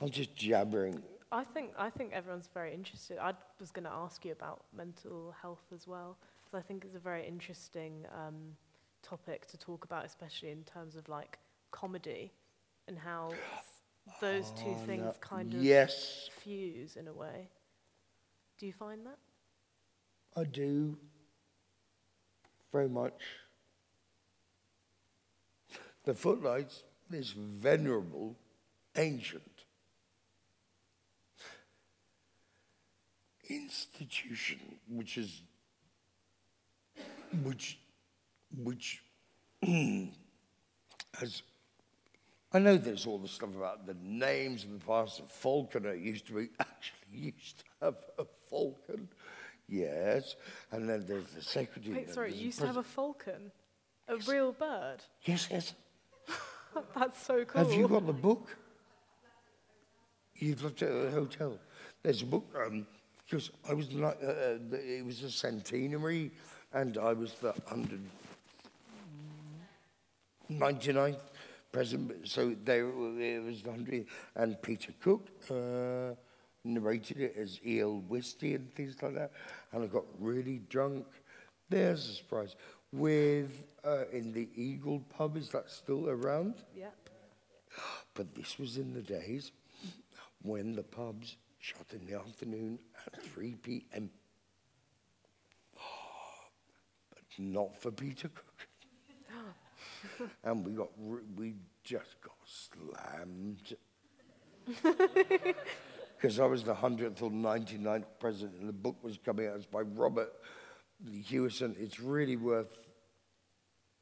[SPEAKER 1] I'm just jabbering.
[SPEAKER 2] I think I think everyone's very interested. I was going to ask you about mental health as well, because I think it's a very interesting um, topic to talk about, especially in terms of like comedy and how those two
[SPEAKER 1] Oh,
[SPEAKER 2] things
[SPEAKER 1] no.
[SPEAKER 2] kind of
[SPEAKER 1] Yes,
[SPEAKER 2] fuse in a way. Do you find that?
[SPEAKER 1] I do. Very much. The footlights, this venerable, ancient institution, which is, which which has. I know there's all the stuff about the names of the past. Falconer used to be actually used to have a falcon, yes, and then there's the secretary.
[SPEAKER 2] Wait, sorry, you used to have a falcon? A real bird?
[SPEAKER 1] Yes, yes.
[SPEAKER 2] That's so cool.
[SPEAKER 1] Have you got the book? You've left it at the hotel. There's a book um, because I was like, uh, uh, the- it was a centenary, and I was the 199th president. So there it was the 100th, and Peter Cook uh, narrated it as E.L. Wisty and things like that. And I got really drunk. There's a surprise. With uh, in the Eagle pub, is that still around?
[SPEAKER 2] Yep.
[SPEAKER 1] But this was in the days when the pubs shut in the afternoon at 3 p.m. But not for Peter Cook. and we got we just got slammed. Because I was the 100th or 99th president, and the book was coming out. It's by Robert Hewison. It's really worth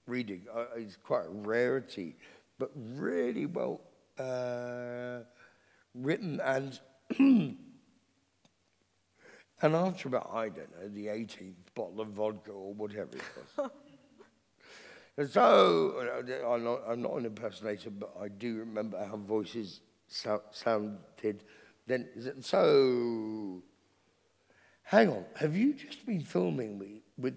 [SPEAKER 1] reading. Uh, it's quite a rarity, but really well uh, written. And and after about I don't know the 18th bottle of vodka or whatever it was. so I'm not, I'm not an impersonator, but I do remember how voices sou- sounded. Then so? Hang on, have you just been filming me with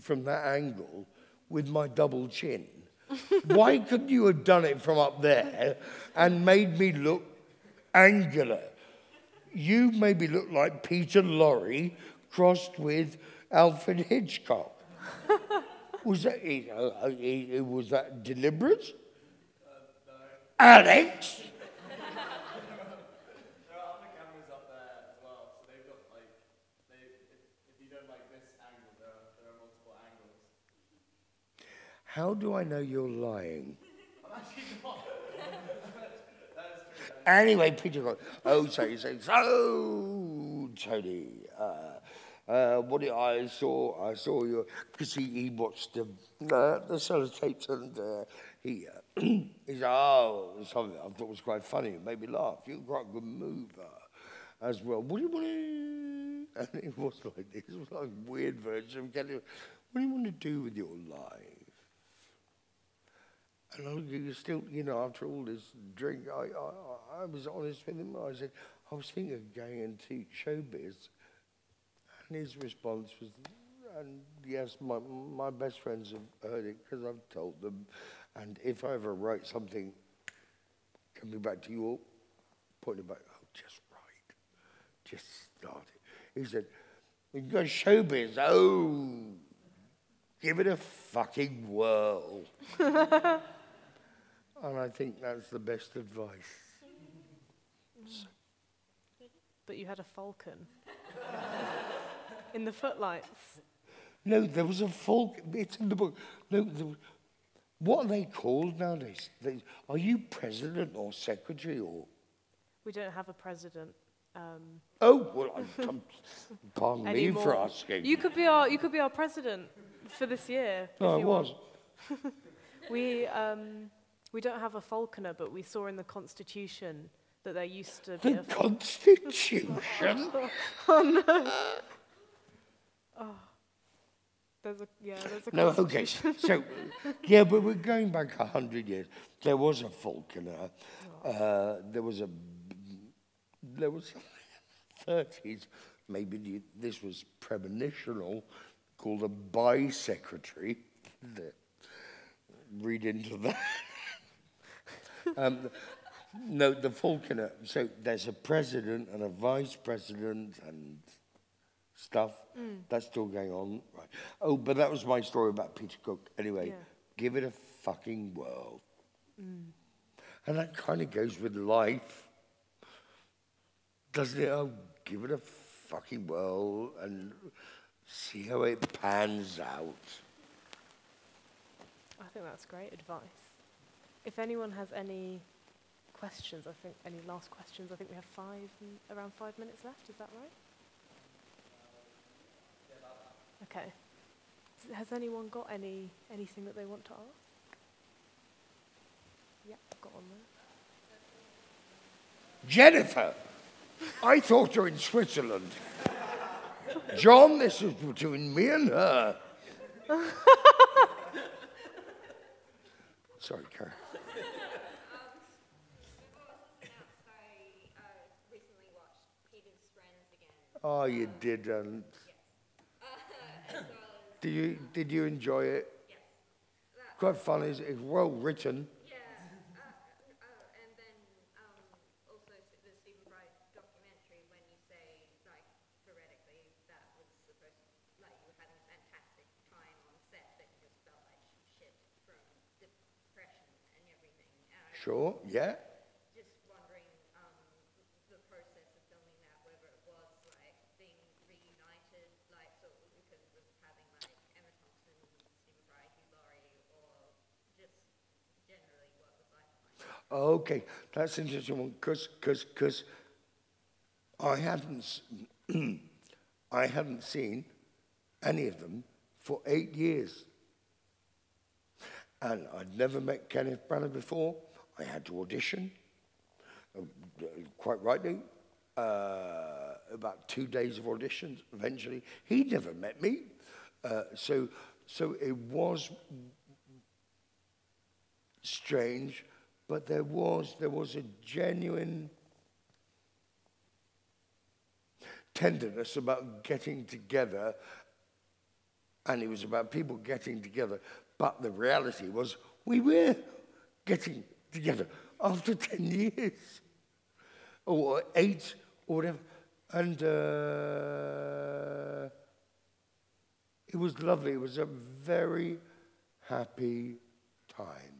[SPEAKER 1] from that angle with my double chin? Why couldn't you have done it from up there and made me look angular? You made me look like Peter Lorre crossed with Alfred Hitchcock. was that eh, uh, eh, was that deliberate? Alex. How do I know you're lying?
[SPEAKER 5] I'm actually not.
[SPEAKER 1] Anyway, Peter oh, so you so, Tony, uh, uh, what did I saw, I saw you, because he, he watched the, uh, the Cellar Tapes and uh, he, uh, he said, oh, something I thought was quite funny, it made me laugh. You're quite a good mover as well. What do you want to, and it was like this, it was like a weird version of getting, what do you want to do with your life? And I, you still, you know, after all this drink, I, I, I- I was honest with him. I said, I was thinking of going into showbiz. And his response was, and yes, my, my best friends have heard it because I've told them. And if I ever write something coming back to York, pointing back, oh, just right. Just start it. He said, you go showbiz, oh, give it a fucking whirl. And I think that's the best advice.
[SPEAKER 2] But you had a falcon in the footlights.
[SPEAKER 1] No, there was a folk. It's in the book. No, there, was- what are they called nowadays? They, are you president or secretary or?
[SPEAKER 2] We don't have a president um,
[SPEAKER 1] Oh, well, I, I'm, pardon me for asking.
[SPEAKER 2] You could be our you could be our president for this year. if
[SPEAKER 1] no, I
[SPEAKER 2] you want.
[SPEAKER 1] was.
[SPEAKER 2] We um, we don't have a falconer, but we saw in the constitution that there used to be
[SPEAKER 1] The
[SPEAKER 2] a
[SPEAKER 1] Constitution.
[SPEAKER 2] there's a yeah there's a
[SPEAKER 1] no, okay. So, yeah, but we're going back a hundred years. There was a falconer. Uh, there was a. There was thirties. Maybe the, this was premonitional, called a by secretary. The, read into that. um, no, the falconer. So there's a president and a vice president and stuff. Mm. That's still going on. Right. Oh, but that was my story about Peter Cook. Anyway,
[SPEAKER 2] Yeah.
[SPEAKER 1] give it a fucking whirl. Mm. And that kind of goes with life, doesn't it? Oh, give it a fucking whirl and see how it pans out.
[SPEAKER 2] I think that's great advice. If anyone has any questions, I think any last questions. I think we have five around five minutes left. Is that right? Okay. has anyone got any anything that they want to ask? Yeah, got one there.
[SPEAKER 1] Jennifer, I thought you were in Switzerland. John, this is between me and her. Sorry, Karen.
[SPEAKER 6] recently watched Peter's Friends again.
[SPEAKER 1] Oh, you didn't. Um, Did you, did you enjoy it?
[SPEAKER 6] Yes.
[SPEAKER 1] Quite fun. It's, it's well written.
[SPEAKER 6] Yeah. Uh, uh, and then um, also the Stephen Fry documentary when you say, like, theoretically, that was supposed like, you were a fantastic time on set, but you just felt like shit from depression and everything. And
[SPEAKER 1] Sure, yeah.
[SPEAKER 6] just wondering um, the process of filming that, whether it was like being reunited, like sort of because it was having like Emma Thompson, Stephen Fry, Hugh Laurie, or just generally what it was like. behind
[SPEAKER 1] Okay, that's interesting one because because because I haven't I hadn't seen any of them for eight years, and I'd never met Kenneth Branagh before. I had to audition, uh, quite rightly. Uh, about two days of auditions. Eventually, he never met me, uh, so so it was strange, but there was there was a genuine tenderness about getting together, and it was about people getting together. But the reality was we were getting together after ten years, or eight, or whatever, and. Uh, it was lovely. It was a very happy time.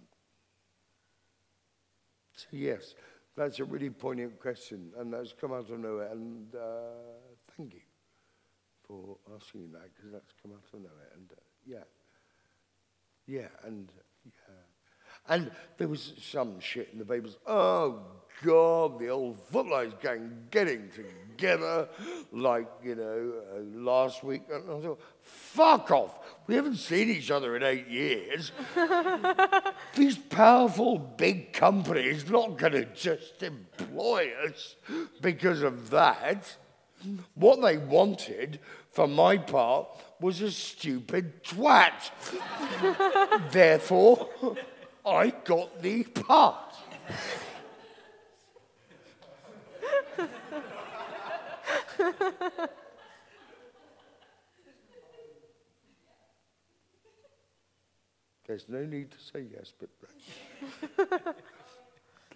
[SPEAKER 1] So, yes, that's a really poignant question, and that's come out of nowhere. And uh, thank you for asking that, because that's come out of nowhere. And uh, yeah, yeah, and yeah. And there was some shit in the papers. Oh, God, the old Footlights gang getting together like, you know, uh, last week. And I thought, fuck off. We haven't seen each other in eight years. These powerful big companies not going to just employ us because of that. What they wanted, for my part, was a stupid twat. Therefore, I got the part. There's no need to say yes, but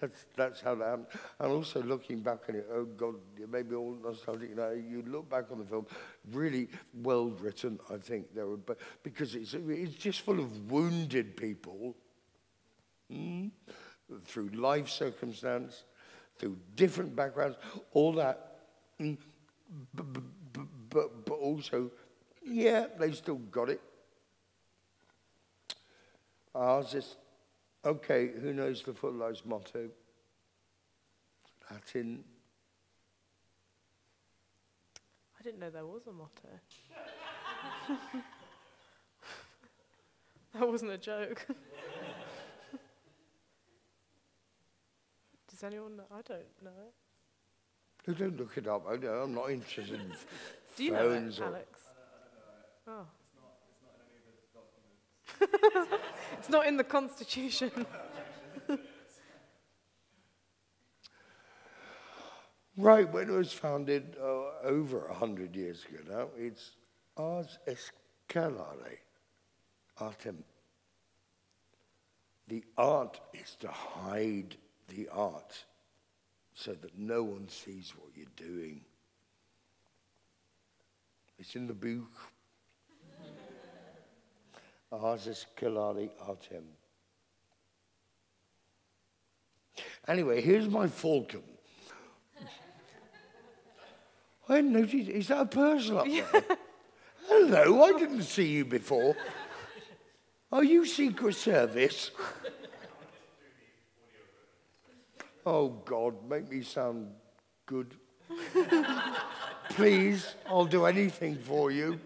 [SPEAKER 1] that's, that's how that happened. And also looking back on it, oh God, maybe all nostalgic. You, know, you look back on the film, really well written, I think. There were, but because it's, it's just full of wounded people mm, through life circumstance, through different backgrounds, all that. Mm, but, but, also, yeah, they still got it. I was just, okay, who knows the Footlights motto? Latin.
[SPEAKER 2] I didn't know there was a motto. that wasn't a joke. Does anyone know? I don't know.
[SPEAKER 1] No, don't look it up. I, don't- I'm not interested in
[SPEAKER 2] Do you know it,
[SPEAKER 1] phones or-
[SPEAKER 2] Alex? Oh. it's not in the Constitution.
[SPEAKER 1] Right, when it was founded uh, over a hundred years ago now, it's Ars est celare, Artem. The art is to hide the art so that no one sees what you're doing. It's in the book. Ars est celare Artem. Anyway, here's my falcon. I hadn't noticed. Is that a person up there? Hello, I didn't see you before. Are you Secret Service? Oh, God, make me sound good. Please, I'll do anything for you.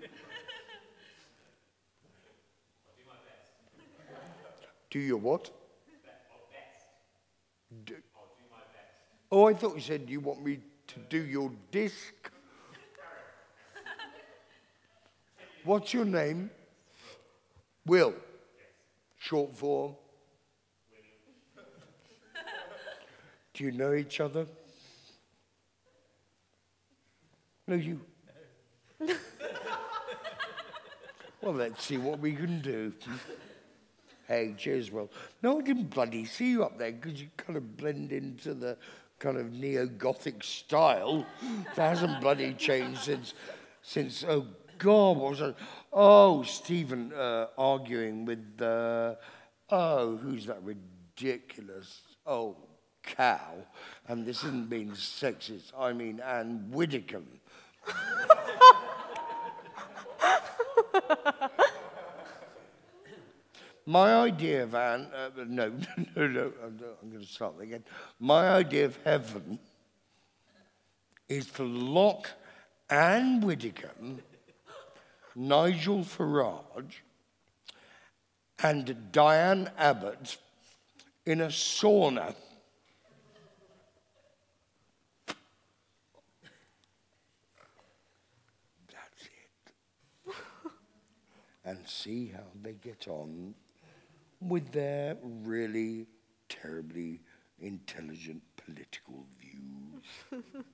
[SPEAKER 1] Do your what? Do, my best. oh, I thought you said you want me to do your disc. What's your name? Will. Short form. Do you know each other? No, you. well, let's see what we can do. Hey, cheers, Will. No, I didn't bloody see you up there because you kind of blend into the kind of neo-Gothic style. that hasn't bloody changed since, since, oh God, what was it? Oh, Stephen uh, arguing with, uh, oh, who's that ridiculous, oh, cow. And this isn't being sexist, I mean Anne Widdecombe. My idea of Anne, uh, no, no, no, I'm going to start again. My idea of heaven is to lock Anne Widdecombe, Nigel Farage, and Diane Abbott in a sauna. And see how they get on with their really terribly intelligent political views.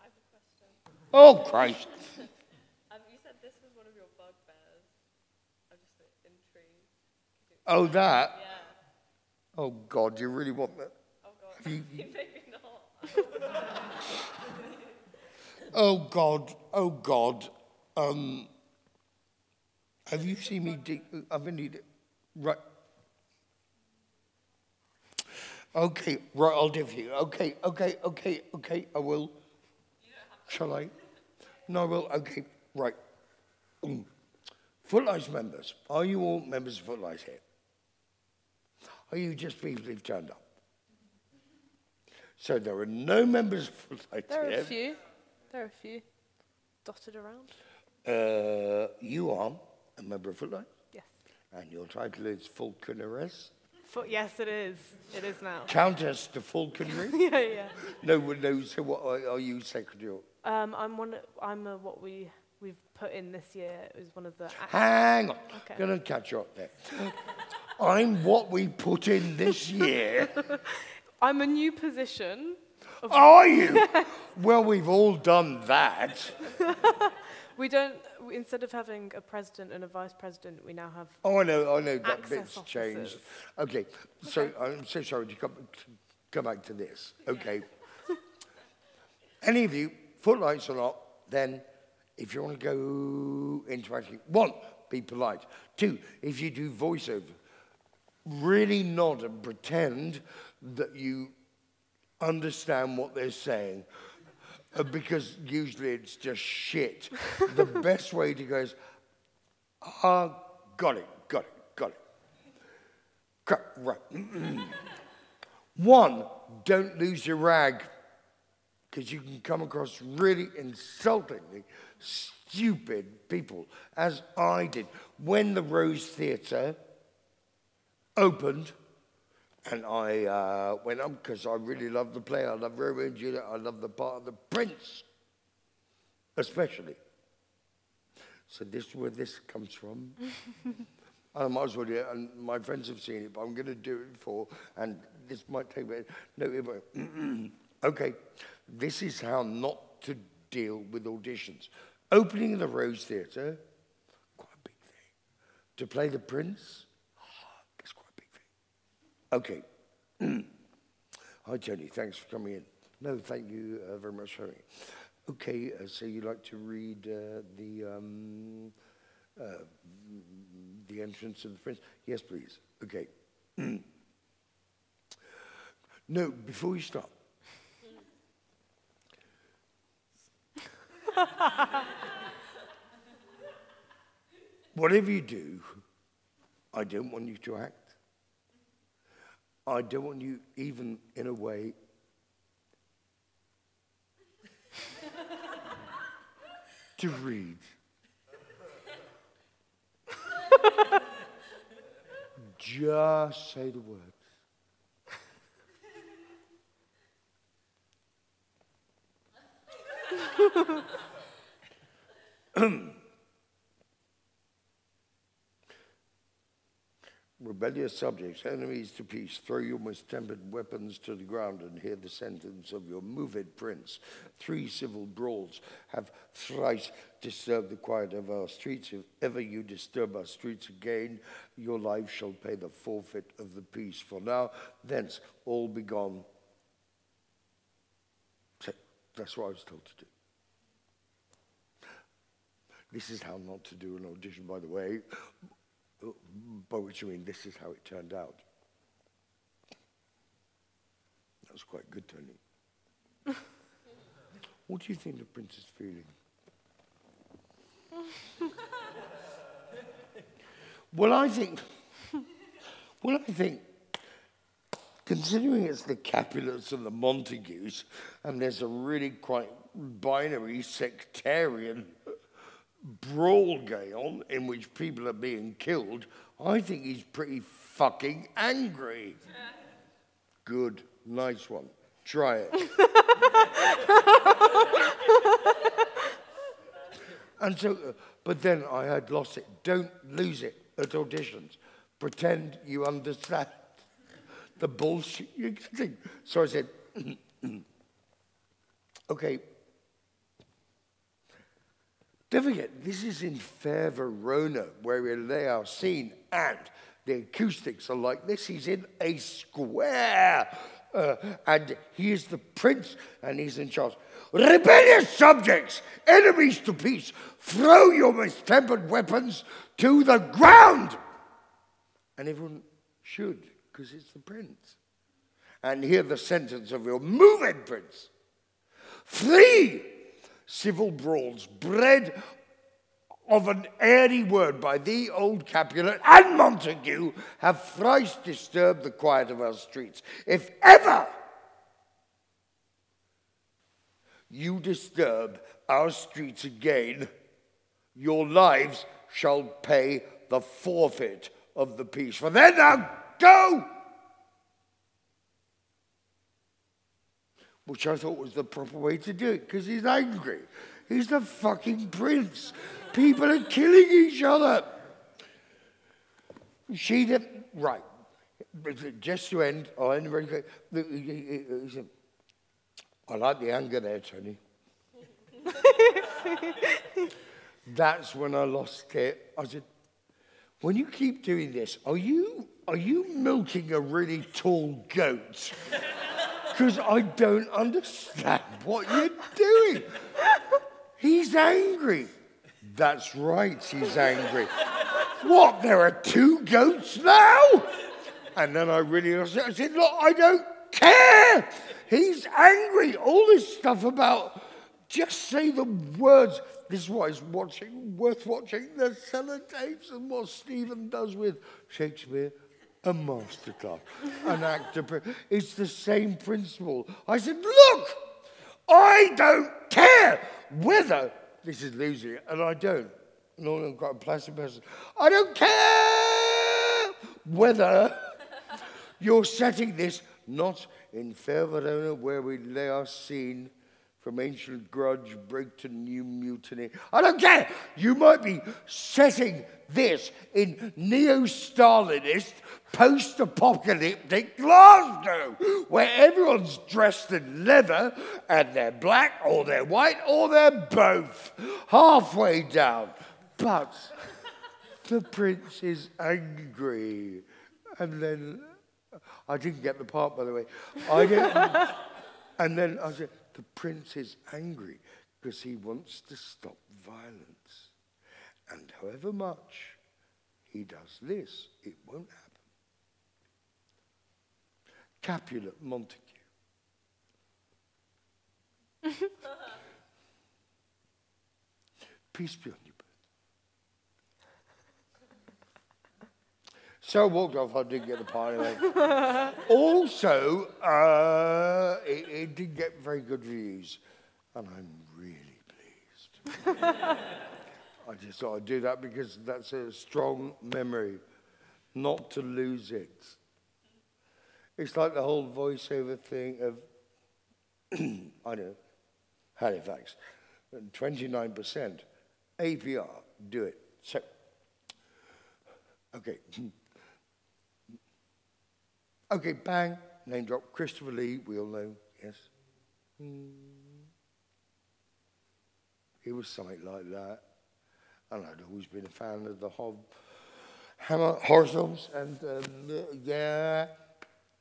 [SPEAKER 7] I have a question.
[SPEAKER 1] oh, Christ.
[SPEAKER 7] Um, you said this was one of your bugbears. I'm just intrigued.
[SPEAKER 1] Oh, that?
[SPEAKER 7] Yeah.
[SPEAKER 1] Oh, God, you really want that?
[SPEAKER 7] Oh god.
[SPEAKER 1] Have you-
[SPEAKER 7] Maybe not.
[SPEAKER 1] Oh, God. Oh, God. Um, have you seen me? De- I've only. Right. Okay, right, I'll give you. Okay, okay, okay, okay, I will. Shall I? No, I will. Okay, right. Mm. Footlights members. Are you all members of Footlights here? Are you just people who've turned up? So there are no members of Footlights
[SPEAKER 2] There are a few. There are a few dotted around.
[SPEAKER 1] Uh, you are a member of Footlights,
[SPEAKER 2] Yes.
[SPEAKER 1] and your title is Falconeress.
[SPEAKER 2] Yes, it is. It is now.
[SPEAKER 1] Countess de Falconry?
[SPEAKER 2] yeah, yeah.
[SPEAKER 1] no, no, so what are, are you secretary?
[SPEAKER 2] Um, I'm one. I'm a, what we we've put in this year is one of the.
[SPEAKER 1] Hang on,
[SPEAKER 2] Okay.
[SPEAKER 1] gonna catch you up there. I'm what we put in this year.
[SPEAKER 2] I'm a new position.
[SPEAKER 1] Are you? Well, we've all done that.
[SPEAKER 2] We don't. Instead of having a president and a vice president, we now have.
[SPEAKER 1] Oh, I know, I know that bit's changed.
[SPEAKER 2] officers.
[SPEAKER 1] Okay, so I'm so sorry to come, to come back to this. Okay. Any of you, footlights or not, then if you want to go into acting, one, be polite. Two, if you do voiceover, really nod and pretend that you understand what they're saying. Uh, because usually it's just shit. the best way to go is, ah, got it, got it, got it. Crap, right. One, don't lose your rag, because you can come across really insultingly stupid people, as I did when the Rose Theatre opened. And I uh, went up because I really love the play. I love Romeo and Juliet. I love the part of the prince, especially. So this is where this comes from. I might as well do it, and my friends have seen it, but I'm going to do it for, and this might take a bit. No, it won't. okay, this is how not to deal with auditions. Opening the Rose Theatre, quite a big thing. To play the prince, that's quite a big thing. Okay. Hi, Tony. Thanks for coming in. No, thank you uh, very much for having me. Okay, uh, so you'd like to read uh, the um, uh, the entrance of the prince? Yes, please. Okay. no, before you start. Whatever you do, I don't want you to act. I don't want you, even in a way, to read. Just say the words. Rebellious subjects, enemies to peace, throw your mistempered weapons to the ground and hear the sentence of your moved prince. Three civil brawls have thrice disturbed the quiet of our streets. If ever you disturb our streets again, your life shall pay the forfeit of the peace. For now, thence, all be gone. So, that's what I was told to do. This is how not to do an audition, by the way. By which I mean, this is how it turned out. That was quite good, Tony. what do you think the prince is feeling? well, I think, well, I think, considering it's the Capulets and the Montagues, and there's a really quite binary sectarian brawl going on in which people are being killed, I think he's pretty fucking angry. Good, nice one. Try it. and so, uh, but then I had lost it. Don't lose it at auditions. Pretend you understand the bullshit you're getting. So I said, okay, don't forget, this is in fair Verona where lay our scene, and the acoustics are like this. He's in a square, uh, and he is the prince, and he's in charge. Rebellious subjects, enemies to peace, throw your mistempered weapons to the ground. And everyone should, because it's the prince. And hear the sentence of your moving prince. Flee civil brawls bred of an airy word by thee, old Capulet, and Montague have thrice disturbed the quiet of our streets. If ever you disturb our streets again, your lives shall pay the forfeit of the peace. For then now go! Which I thought was the proper way to do it because he's angry. He's the fucking prince. People are killing each other. She did right. Just to end, I'll end very quick. I like the anger there, Tony. That's when I lost it. I said, when you keep doing this, are you are you milking a really tall goat? Because I don't understand what you're doing. He's angry. That's right, he's angry. What, there are two goats now? And then I really I said, look, I don't care. He's angry. All this stuff about just say the words. This is what is watching, worth watching the Cellar Tapes and what Stephen does with Shakespeare a masterclass, an actor. It's the same principle. I said, look, I don't care whether this is losing and I don't. No, I'm quite a placid person. I don't care whether you're setting this not in fair Verona where we lay our scene from ancient grudge break to new mutiny. I don't care. You might be setting this in neo Stalinist, post apocalyptic Glasgow, where everyone's dressed in leather and they're black or they're white or they're both halfway down. But the prince is angry. And then I didn't get the part, by the way. I didn't. and then I said, the prince is angry because he wants to stop violence. And however much he does this, it won't happen. Capulet Montague. Peace be on you So I walked off, I didn't get the party also, uh, it, it did get very good reviews, and I'm really pleased. I just thought I'd do that because that's a strong memory, not to lose it. It's like the whole voiceover thing of, I don't know, Halifax, 29%. APR, do it. So, okay. Okay, bang, name drop. Christopher Lee, we all know, yes. Hmm. He was something like that. And I'd always been a fan of the Hob Hammer horror and um, yeah.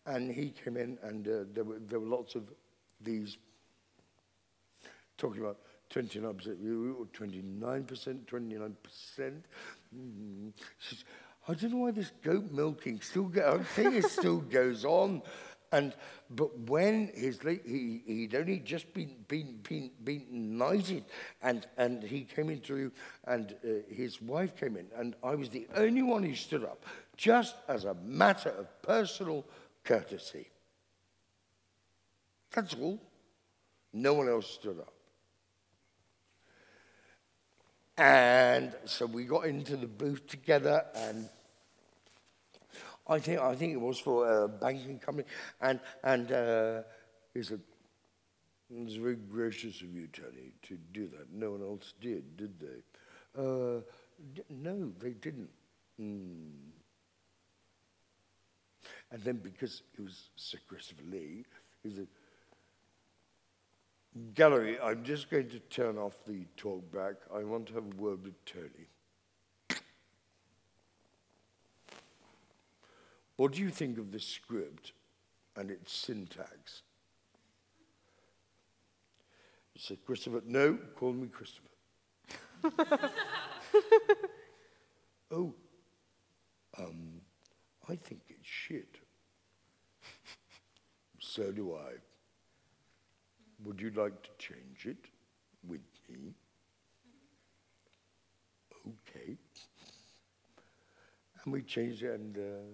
[SPEAKER 1] And he came in, and uh, there, were, there were lots of these talking about 29%, 29%, 29%. Mm. I don't know why this goat milking still goes, I think it still goes on. And, but when his, he, he'd only just been, been, been, been knighted, and, and he came in through, and uh, his wife came in, and I was the only one who stood up, just as a matter of personal courtesy. That's all. No one else stood up. And so we got into the booth together, and I think I think it was for a banking company, and and uh, he said, "It was very gracious of you, Tony, to do that. No one else did, did they?" Uh, no, they didn't. Mm. And then because it was Sir Christopher Lee, he said, Gallery, I'm just going to turn off the talk back. I want to have a word with Tony. What do you think of the script and its syntax? He said, Christopher, no, call me Christopher. oh, um, I think it's shit. so do I. Would you like to change it with me? Okay. And we changed it, and uh,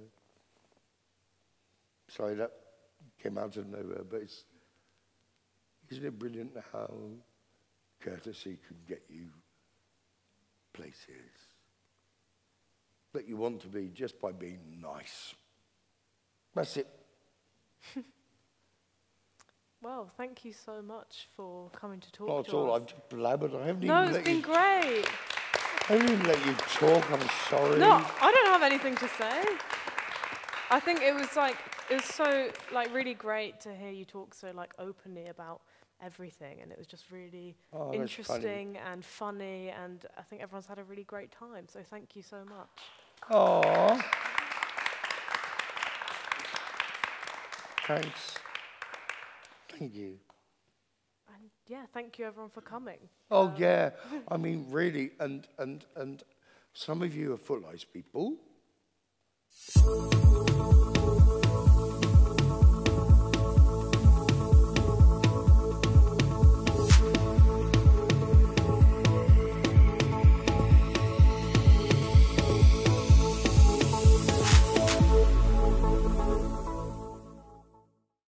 [SPEAKER 1] sorry, that came out of nowhere, but it's, isn't it brilliant how courtesy can get you places that you want to be just by being nice? That's it.
[SPEAKER 2] Well, thank you so much for coming to talk
[SPEAKER 1] Not
[SPEAKER 2] to
[SPEAKER 1] at all.
[SPEAKER 2] us.
[SPEAKER 1] I've just blabbered. I haven't
[SPEAKER 2] no,
[SPEAKER 1] even
[SPEAKER 2] it's
[SPEAKER 1] let
[SPEAKER 2] been
[SPEAKER 1] you.
[SPEAKER 2] great.
[SPEAKER 1] I haven't even let you talk. I'm sorry.
[SPEAKER 2] No, I don't have anything to say. I think it was like it was so like really great to hear you talk so like openly about everything, and it was just really
[SPEAKER 1] Oh, that's funny.
[SPEAKER 2] interesting and funny, and I think everyone's had a really great time. So thank you so much.
[SPEAKER 1] Aww. Thanks. Thank you.
[SPEAKER 2] And yeah, thank you everyone for coming.
[SPEAKER 1] Oh um, yeah. I mean, really, and and and some of you are footlights people.